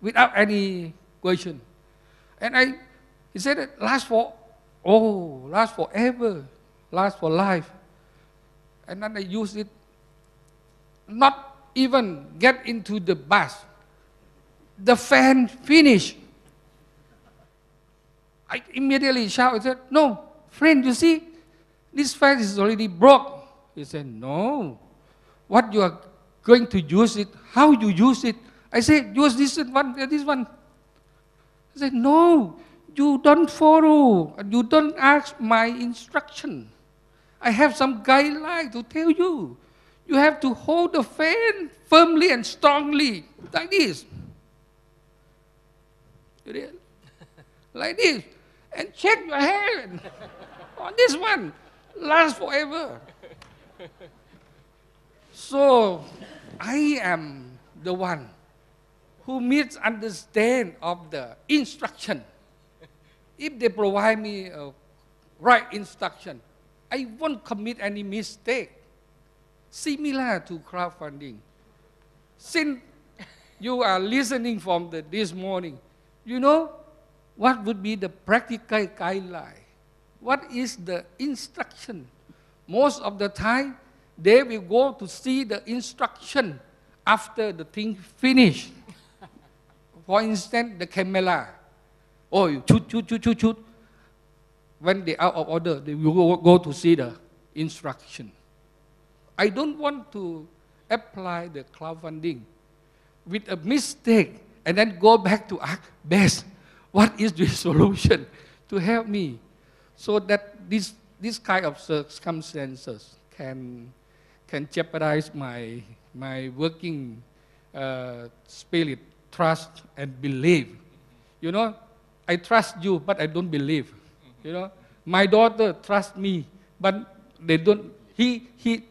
without any question. And I, he said it last for, oh, last forever, last for life. And then I use it, not even get into the bus. The fan finished. I immediately shout, I said, no, friend, you see, this fan is already broke. He said, no, what you are going to use it, how you use it. I said, use this one, uh, this one. He said, no, you don't follow, you don't ask my instruction. I have some guideline to tell you. You have to hold the fan firmly and strongly, like this. Like this. And check your hand on this one. Last forever. So I am the one who misunderstand of the instruction. If they provide me right instruction, I won't commit any mistake. Similar to crowdfunding. Since you are listening from the, this morning, you know what would be the practical guideline? What is the instruction? Most of the time, they will go to see the instruction after the thing finished. For instance, the camera. Oh, you shoot, shoot, shoot, shoot, shoot. When they are out of order, they will go, go to see the instruction. I don't want to apply the crowdfunding with a mistake and then go back to ask best what is the solution to help me so that this, this kind of circumstances can, can jeopardize my, my working uh, spirit, trust and believe. You know, I trust you, but I don't believe. You know, my daughter trusts me, but they don't. He, he,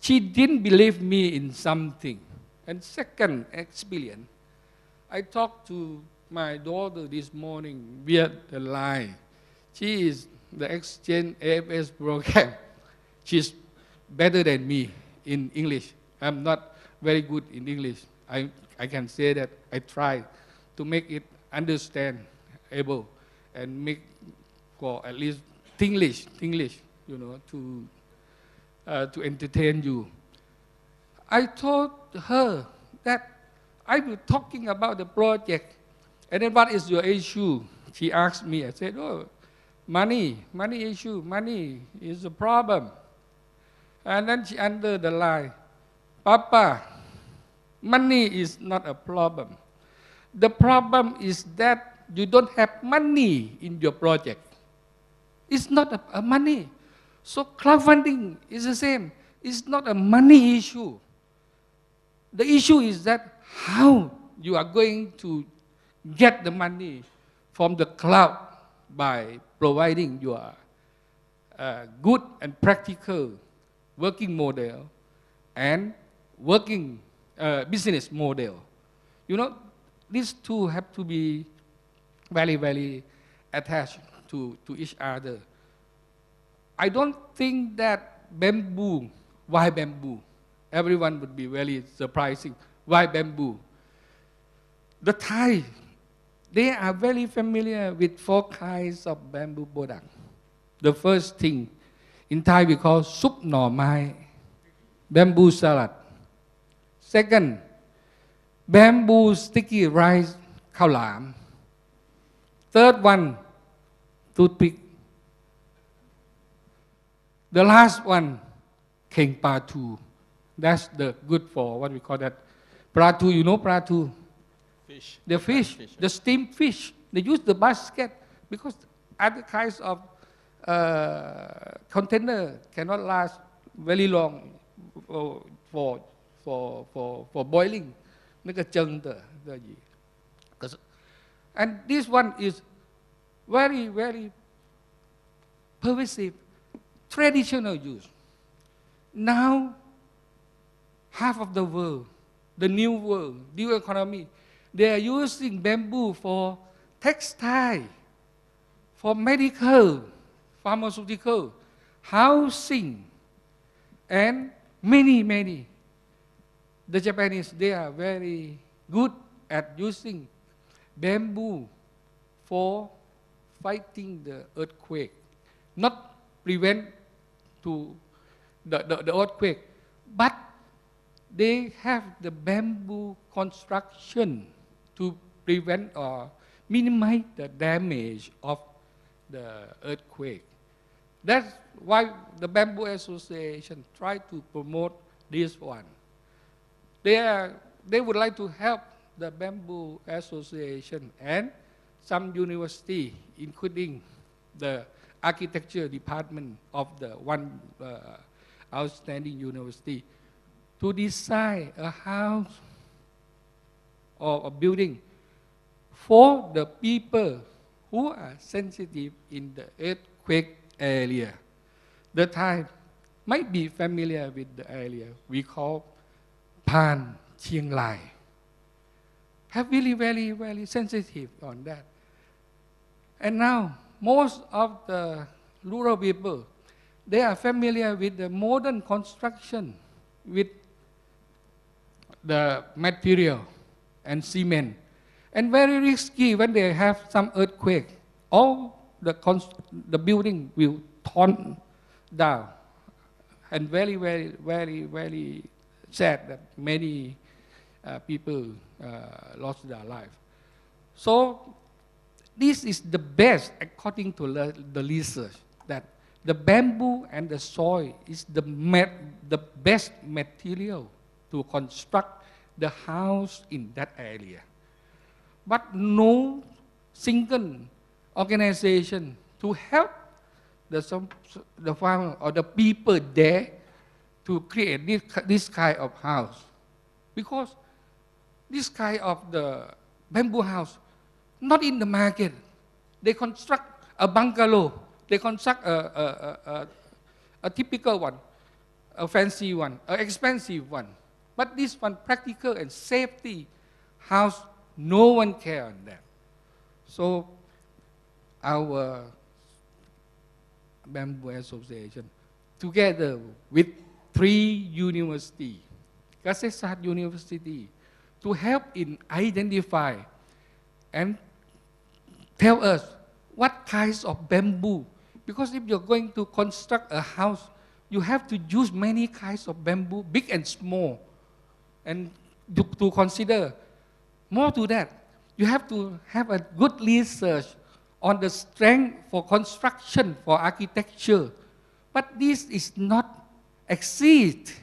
she didn't believe me in something. And second experience, I talked to my daughter this morning via the line. She is the exchange AFS program. She's better than me in English. I'm not very good in English. I, I can say that I try to make it understand able and make for at least English, English, you know, to, uh, to entertain you. I told her that I was talking about the project, and then what is your issue? She asked me. I said, oh, money, money issue, money is a problem. And then she under the line, Papa, money is not a problem. The problem is that you don't have money in your project. It's not a, a money. So crowdfunding is the same. It's not a money issue. The issue is that how you are going to get the money from the cloud by providing your uh, good and practical working model and working uh, business model. You know, these two have to be very, very attached to, to each other. I don't think that bamboo, why bamboo? Everyone would be very surprising. Why bamboo? The Thai, they are very familiar with four kinds of bamboo product. The first thing, in Thai we call soup nor mai, bamboo salad. Second, bamboo sticky rice, khao lam. Third one, toothpick. The last one, king patu. That's the good for what we call that. Pratu, you know pratu? Fish. The fish, fish, the steamed fish. They use the basket because other kinds of uh, container cannot last very long for for for for, for boiling. 那个蒸的的鱼。可是 And this one is very very pervasive, traditional use. Now, half of the world, the new world, new economy, they are using bamboo for textile, for medical, pharmaceutical, housing, and many, many. The Japanese, they are very good at using bamboo for fighting the earthquake, not prevent to the, the, the earthquake, but they have the bamboo construction to prevent or minimize the damage of the earthquake. That's why the Bamboo Association try to promote this one. They, are, they would like to help the Bamboo Association and some university, including the architecture department of the one uh, outstanding university, to design a house or a building for the people who are sensitive in the earthquake area. The Thai might be familiar with the area we call Pan Chiang Lai. Have really very, very sensitive on that. And now, most of the rural people, they are familiar with the modern construction, with the material and cement. And very risky when they have some earthquake. All the, the building will torn down. And very, very, very, very sad that many uh, people uh, lost their life. So this is the best, according to the, research, that the bamboo and the soil is the, the best material to construct the house in that area. But no single organization to help the, the farmer or the people there to create this, this kind of house. Because this kind of the bamboo house, not in the market. They construct a bungalow. They construct a, a, a, a, a typical one, a fancy one, an expensive one. But this one, practical and safety house, no one care on that. So our Bamboo Association, together with three university, Kasetsart University, to help in identify and tell us what kinds of bamboo. Because if you're going to construct a house, you have to use many kinds of bamboo, big and small and to, consider more to that, you have to have a good research on the strength for construction, for architecture. But this is not exist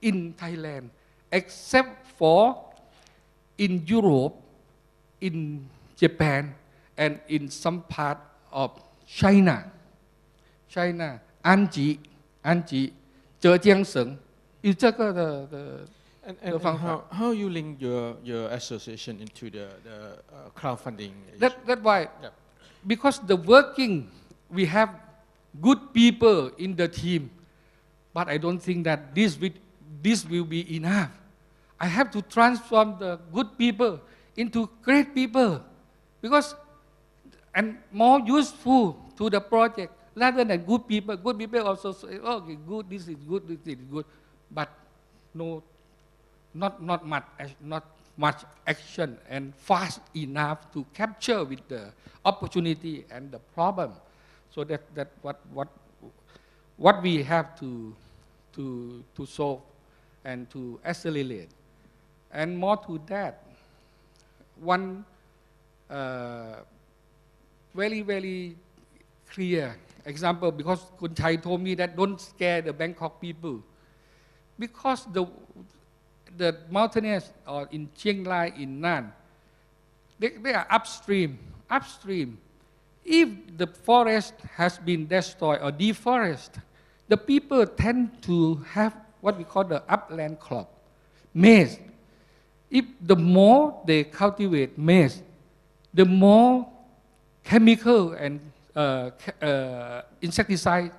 in Thailand, except for in Europe, in Japan, and in some part of China. China, Anji, Anji, Zhejiangseng, is that the, the and, and, and how, how you link your, your association into the, the uh, crowdfunding? That, that why, yeah. because the working, we have good people in the team, but I don't think that this, will, this will be enough. I have to transform the good people into great people because and more useful to the project rather than good people. Good people also say, okay, good, this is good, this is good, but no not, not much, not much action and fast enough to capture with the opportunity and the problem. So that, that what, what, what we have to, to, to solve and to accelerate. And more to that, one uh, very, very clear example, because Kun Chai told me that don't scare the Bangkok people. Because the, the mountainous or in Chiang Rai, in Nan, they, they are upstream, upstream. If the forest has been destroyed or deforested, the people tend to have what we call the upland crop, maize. If the more they cultivate maize, the more chemical and uh, uh, insecticide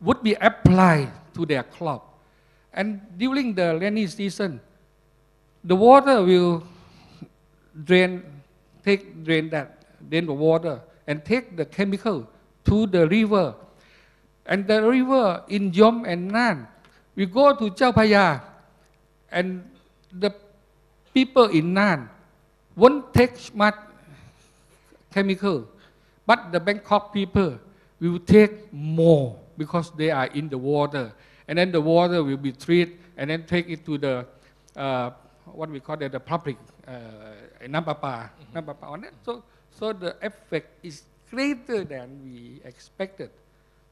would be applied to their crop. And during the rainy season, the water will drain, take, drain that, drain the water, and take the chemical to the river. And the river in Yom and Nan, we go to Chao Phraya, and the people in Nan won't take much chemical, but the Bangkok people will take more because they are in the water. And then the water will be treated and then take it to the, uh, what we call it, the public, uh, Nampapa, Nampapa on it. So, so the effect is greater than we expected.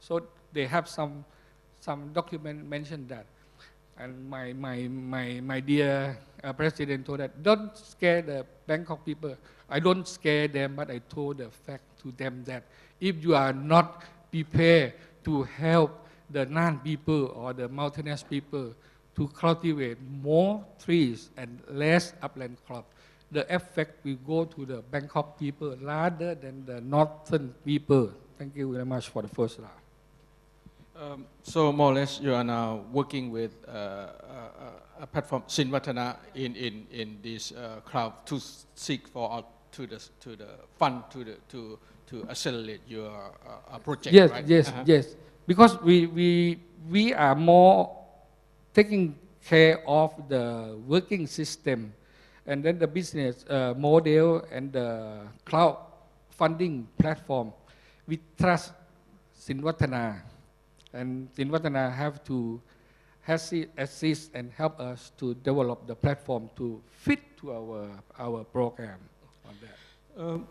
So they have some, some document mentioned that. And my, my, my, my dear uh, president told that, don't scare the Bangkok people. I don't scare them, but I told the fact to them that if you are not prepared to help the Nan people or the mountainous people to cultivate more trees and less upland crop, the effect will go to the Bangkok people rather than the northern people. Thank you very much for the first round. Um, so more or less, you are now working with uh, uh, a platform Sinwattana in, in, in this uh, crowd to seek for to the to the fund to the to to accelerate your uh, uh, project. Yes, right? yes, Uh-huh. yes. Because we, we, we are more taking care of the working system and then the business uh, model and the cloud funding platform. We trust Sinwattana and Sinwattana have to assi- assist and help us to develop the platform to fit to our, our program on that. Um,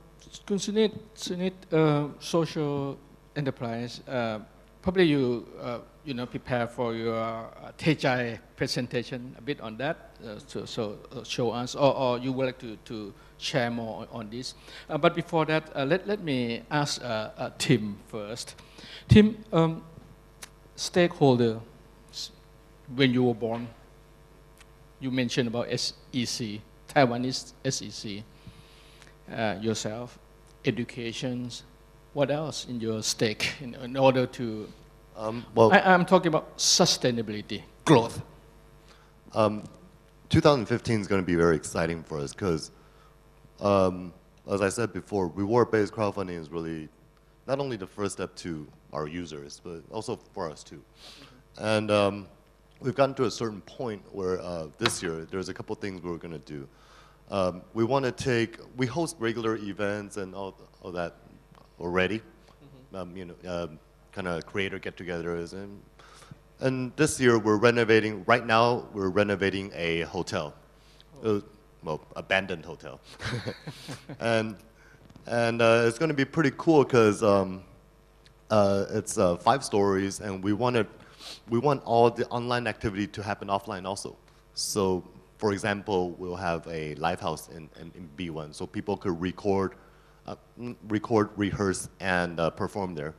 Sunit, uh, social enterprise, uh, probably you, uh, you know, prepare for your uh, Taejai presentation a bit on that, uh, so, so uh, show us, or, or you would like to, to share more on, this. Uh, but before that, uh, let, let me ask Tim first. Tim, um, stakeholder, when you were born, you mentioned about SEC, Taiwanese SEC yourself, educations, what else in your stake in, in order to, Um, well, I, I'm talking about sustainability, growth. Um, 2015 is going to be very exciting for us because, um, as I said before, reward-based crowdfunding is really not only the first step to our users, but also for us too. And um, we've gotten to a certain point where uh, this year there's a couple things we're going to do. Um, we want to take, we host regular events and all, all that already, um, you know, um, kind of creator get-togethers and and this year we're renovating, right now we're renovating a hotel. Uh, well, abandoned hotel. and and uh, it's going to be pretty cool because um, uh, it's uh, five stories and we want we want all the online activity to happen offline also. So for example, we'll have a live house in, in, in B1 so people could record, uh, mm, record, rehearse, and uh, perform there.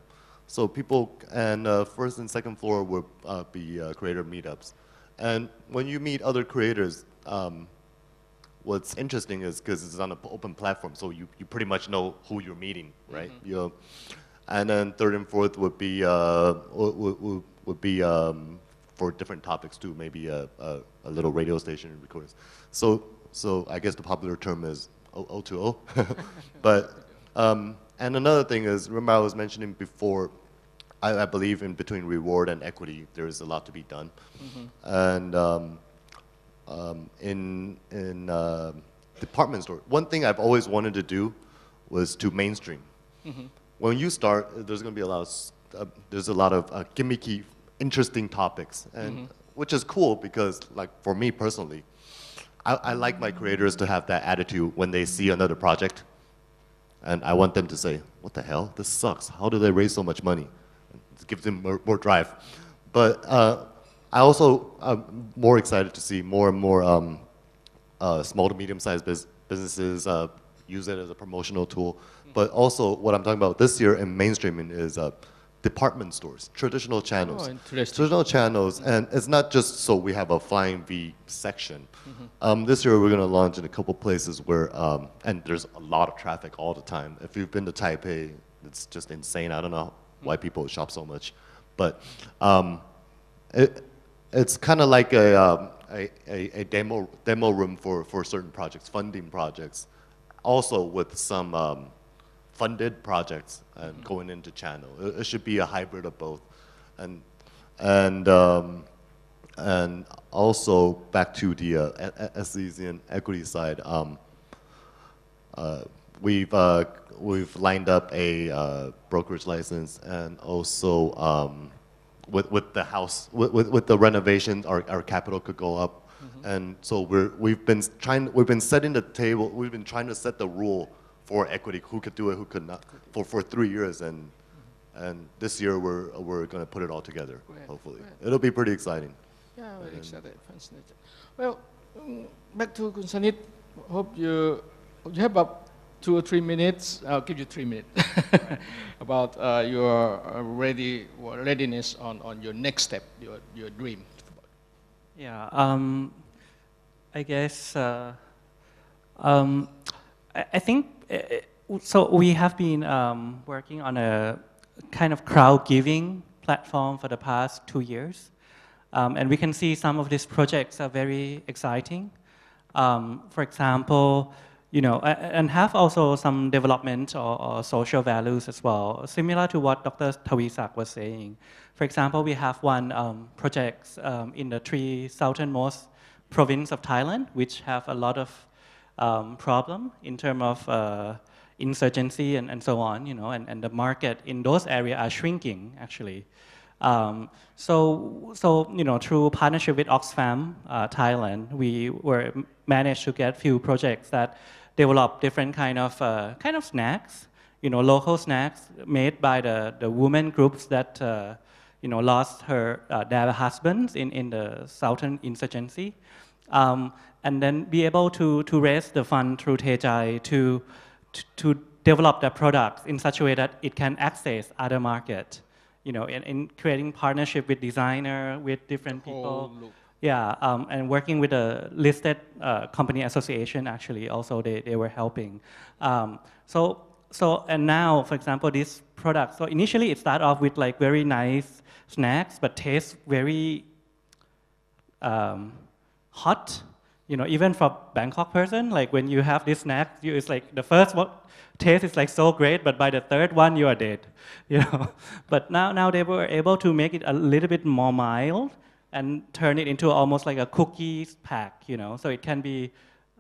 So people, and uh, first and second floor will uh, be uh, creator meetups. And when you meet other creators, um, what's interesting is because it's on an open platform, so you, you pretty much know who you're meeting, right? You know, and then third and fourth would be uh, would, would, would be um, for different topics too, maybe a, a, a little radio station recordings. So so I guess the popular term is O2O, but um, and another thing is, remember I was mentioning before, I, I believe in between reward and equity, there is a lot to be done. And um, um, in, in uh, department store, one thing I've always wanted to do was to mainstream. When you start, there's going to be a lot of, uh, there's a lot of uh, gimmicky, interesting topics, and which is cool because, like for me personally, I, I like my creators to have that attitude when they see another project, and I want them to say, "What the hell? This sucks. How do they raise so much money?" It gives them more, more drive. But uh, I also am more excited to see more and more um, uh, small to medium-sized bus- businesses uh, use it as a promotional tool. But also, what I'm talking about this year in mainstreaming is uh, department stores, traditional channels. Oh. Traditional channels, and it's not just so we have a Flying V section. Um, this year, we're going to launch in a couple places where, um, and there's a lot of traffic all the time. If you've been to Taipei, it's just insane. I don't know why people shop so much, but um, it, it's kind of like a, um, a, a, a demo, demo room for, for certain projects, funding projects, also with some um, funded projects and going into channel. It, it should be a hybrid of both. And, and, um, and also back to the uh, a- a- SEC and equity side, um, uh, we've, uh, we've lined up a uh, brokerage license and also um, with, with the house, with, with, with the renovation, our, our capital could go up. And so we're, we've been trying, we've been setting the table, we've been trying to set the rule for equity, who could do it, who could not, for, for three years. And, and this year, we're, we're going to put it all together, Great, hopefully. great. It'll be pretty exciting. Yeah, very excited, fascinated. Well, mm, back to Kun Sunit. Hope you you have about two or three minutes. I'll give you three minutes about uh, your uh, ready readiness on, on your next step, your your dream. Yeah, um, I guess, uh, um, I, I think, so we have been um, working on a kind of crowd giving platform for the past two years. Um, and we can see some of these projects are very exciting. Um, for example, you know, and have also some development or, or social values as well, similar to what Dr. Thaweesak was saying. For example, we have one um, project um, in the three southernmost province of Thailand, which have a lot of um, problem in terms of uh, insurgency and, and so on, you know, and, and the market in those areas are shrinking actually. Um, so, so you know, through partnership with Oxfam uh, Thailand, we were managed to get few projects that develop different kind of uh, kind of snacks, you know, local snacks made by the the women groups that uh, you know lost her uh, their husbands in in the southern insurgency, um, and then be able to to raise the fund through Taejai to to, to develop the products in such a way that it can access other market you know, in, in creating partnership with designer, with different people. loop. Yeah, um, and working with a listed uh, company association, actually, also they, they were helping. Um, so, so, and now, for example, this product, so initially it started off with like very nice snacks, but taste very um, hot. You know, even for Bangkok person, like when you have this snack, you, it's like the first one taste is like so great, but by the third one you are dead. You know, but now now they were able to make it a little bit more mild and turn it into almost like a cookies pack. You know, so it can be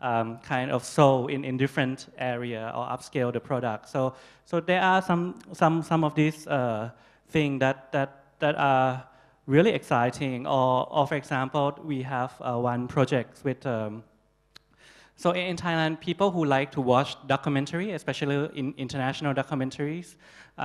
um, kind of sold in, in different area or upscale the product. So so there are some some some of these uh, things that that that are really exciting. Or, or for example, we have uh, one project with. Um, so in Thailand, people who like to watch documentary, especially in international documentaries, uh,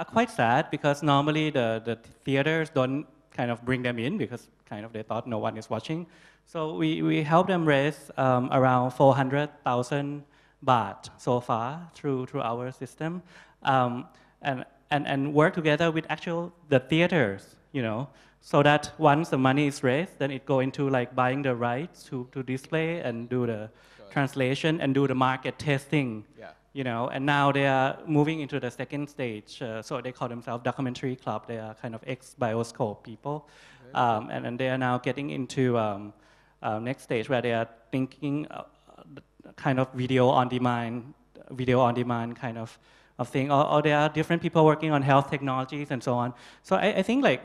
are quite sad because normally the, the theaters don't kind of bring them in because kind of they thought no one is watching. So we, we help them raise um, around 400,000 baht so far through, through our system. Um, and, and, and work together with actual the theaters, you know, so that once the money is raised, then it go into like buying the rights to, to display and do the translation and do the market testing. Yeah. You know, and now they are moving into the second stage. Uh, so they call themselves documentary club. They are kind of ex-bioscope people, um, and, and they are now getting into um, uh, next stage where they are thinking uh, kind of video on demand, video on demand kind of of thing, or, or there are different people working on health technologies and so on. So I, I think like,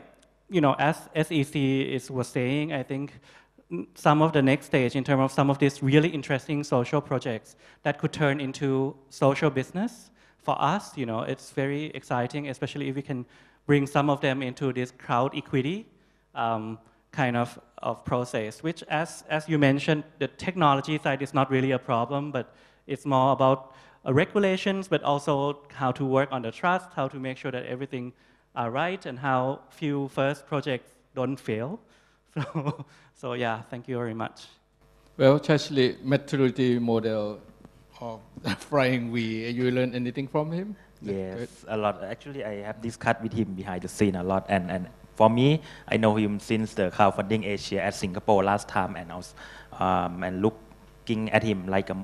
you know, as SEC is was saying, I think some of the next stage in terms of some of these really interesting social projects that could turn into social business for us, you know, it's very exciting, especially if we can bring some of them into this crowd equity um, kind of, of process, which as, as you mentioned, the technology side is not really a problem, but it's more about uh, regulations, but also how to work on the trust, how to make sure that everything are right, and how few first projects don't fail. So, so yeah, thank you very much. Well, actually, maturity model of Flying V, you learn anything from him? Yes, a lot. Actually, I have discussed with him behind the scene a lot, and, and for me, I know him since the crowdfunding Asia at Singapore last time, and I was um, and looking at him like a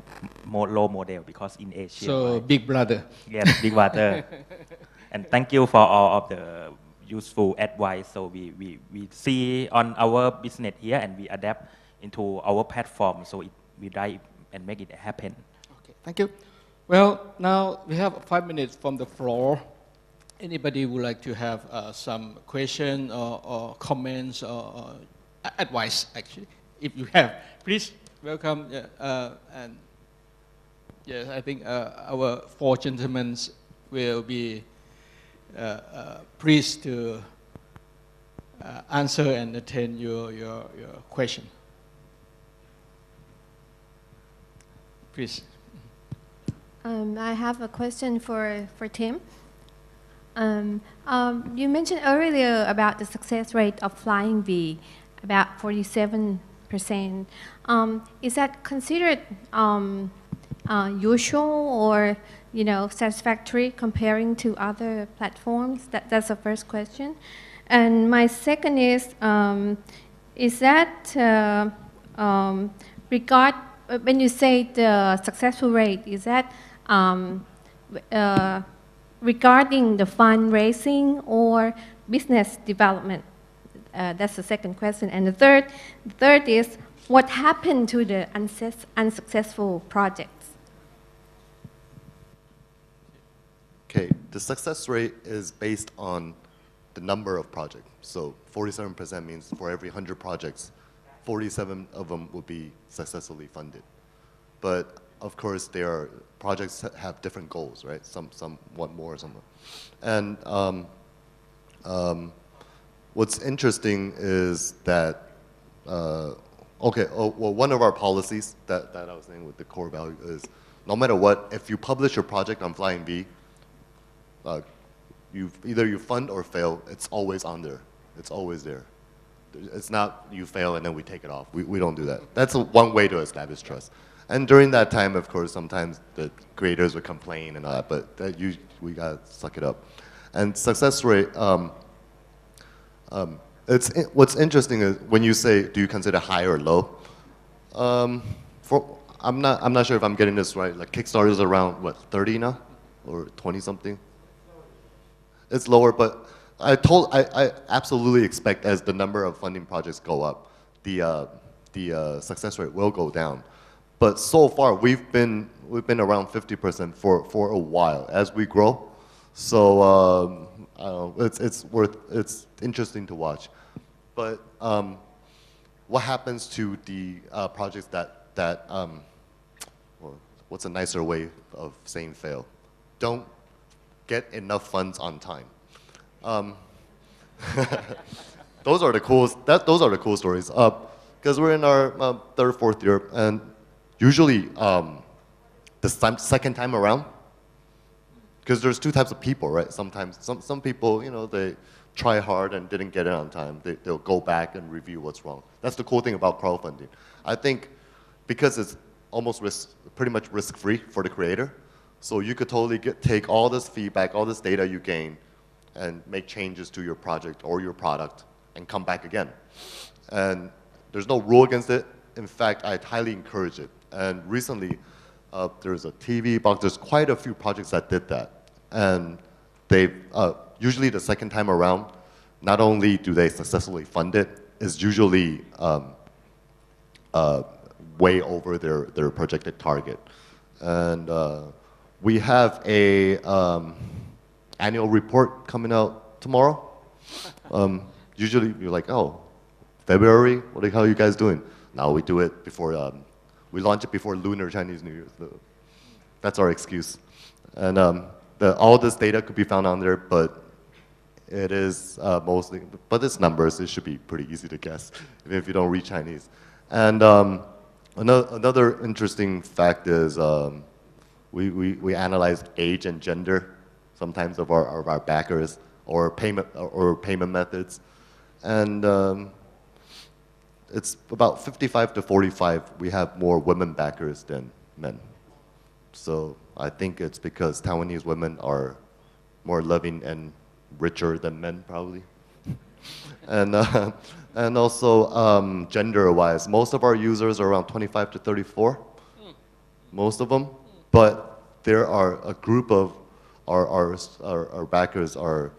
mo- role model because in Asia. So, right? big brother. Yes, big brother. and thank you for all of the useful advice. So we, we, we see on our business here and we adapt into our platform. So it, we drive and make it happen. Okay, thank you. Well, now we have five minutes from the floor. Anybody would like to have uh, some question or, or comments or, or advice, actually? If you have, please welcome. Yeah, uh, and yes, I think uh, our four gentlemen will be pleased to uh, answer and attend your, your, your question. Please. Um, I have a question for, for Tim. Um, um, you mentioned earlier about the success rate of Flying V, about 47%. Um, is that considered um, uh, usual or you know satisfactory comparing to other platforms? That, that's the first question. And my second is, um, is that uh, um, regard uh, when you say the successful rate, is that um, uh, regarding the fundraising or business development? Uh, that's the second question. And the third, the third is what happened to the unsuccess- unsuccessful projects? Okay, the success rate is based on the number of projects. So 47% means for every 100 projects, 47 of them will be successfully funded. But of course, there are projects that have different goals, right? Some, some want more, some. And um, um, what's interesting is that, uh, okay, oh, well, one of our policies that, that I was saying with the core value is no matter what, if you publish your project on Flying V, uh, you either you fund or fail, it's always on there. It's always there. It's not you fail and then we take it off. We, we don't do that. That's a, one way to establish trust. And during that time, of course, sometimes the creators would complain and all that, but that you, we gotta suck it up. And success rate, um, um, it's, what's interesting is when you say, do you consider high or low? Um, for, I'm, not, I'm not sure if I'm getting this right. Like Kickstarter is around, what, 30 now? Or 20 something? It's lower, but I told I, I absolutely expect as the number of funding projects go up, the uh, the uh, success rate will go down. But so far we've been we've been around 50% for for a while as we grow. So um, it's it's worth it's interesting to watch. But um, what happens to the uh, projects that that um, well, what's a nicer way of saying fail? Don't get enough funds on time. Um, those are the cool. That those are the cool stories. Because we're in our uh, third, fourth year, and usually um, the second time around, because there's two types of people, right? Sometimes some some people, you know, they try hard and didn't get it on time. They, they'll go back and review what's wrong. That's the cool thing about crowdfunding. I think because it's almost risk, pretty much risk-free for the creator, so you could totally get, take all this feedback, all this data you gain, and make changes to your project or your product and come back again. And there's no rule against it. In fact, I highly encourage it. And recently, uh, there's a TV box. There's quite a few projects that did that. And they uh, usually the second time around, not only do they successfully fund it, it's usually um, uh, way over their, their projected target. And uh, we have a um, annual report coming out tomorrow. Um, usually you're like, oh, February, what the hell are you guys doing? Now we do it before, um, we launch it before Lunar Chinese New Year. So that's our excuse. And um, the, all this data could be found on there, but it is uh, mostly, but it's numbers. It should be pretty easy to guess, even if you don't read Chinese. And um, another, another interesting fact is um, we, we, we analyzed age and gender sometimes of our, of our backers or payment, or payment methods. And um, it's about 55 to 45, we have more women backers than men. So I think it's because Taiwanese women are more loving and richer than men, probably. and, uh, and also um, gender-wise, most of our users are around 25 to 34, most of them. But there are a group of our, our, our, our backers are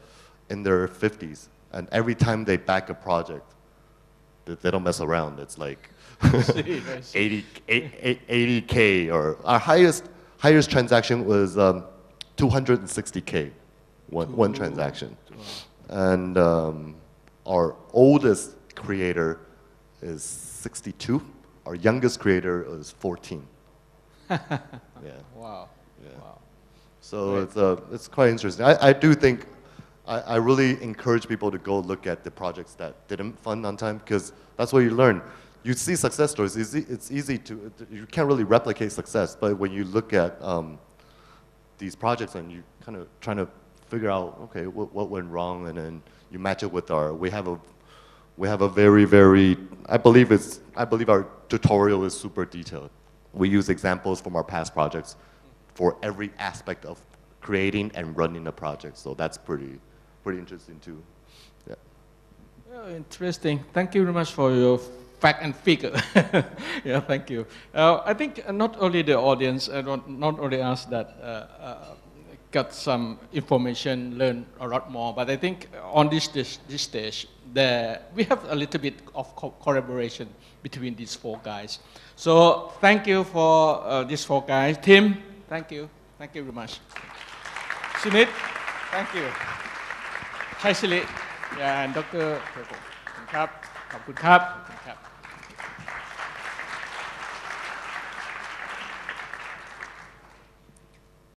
in their 50s, and every time they back a project, they, they don't mess around. It's like see, I see. 80, 80, k or our highest, highest transaction was um, 260K, one, one transaction. And um, our oldest creator is 62. Our youngest creator is 14. yeah. Wow. Yeah. Wow. So Great. it's, uh, it's quite interesting. I, I do think, I, I really encourage people to go look at the projects that didn't fund on time because that's what you learn. You see success stories, it's, e- it's easy to, you can't really replicate success, but when you look at um, these projects and you kind of trying to figure out, okay, what, what went wrong, and then you match it with our, we have a, we have a very, very, I believe it's, I believe our tutorial is super detailed. We use examples from our past projects for every aspect of creating and running a project. So that's pretty, pretty interesting too. Yeah. Interesting. Thank you very much for your fact and figure. yeah, thank you. Uh, I think not only the audience, uh, not, not only us that uh, uh, got some information, learned a lot more. But I think on this, this, this stage, the, we have a little bit of co collaboration between these four guys. So thank you for uh, these four guys. Tim, thank you. Thank you very much. Sunit, thank you. Chaisiri, yeah, and Dr. Thank you.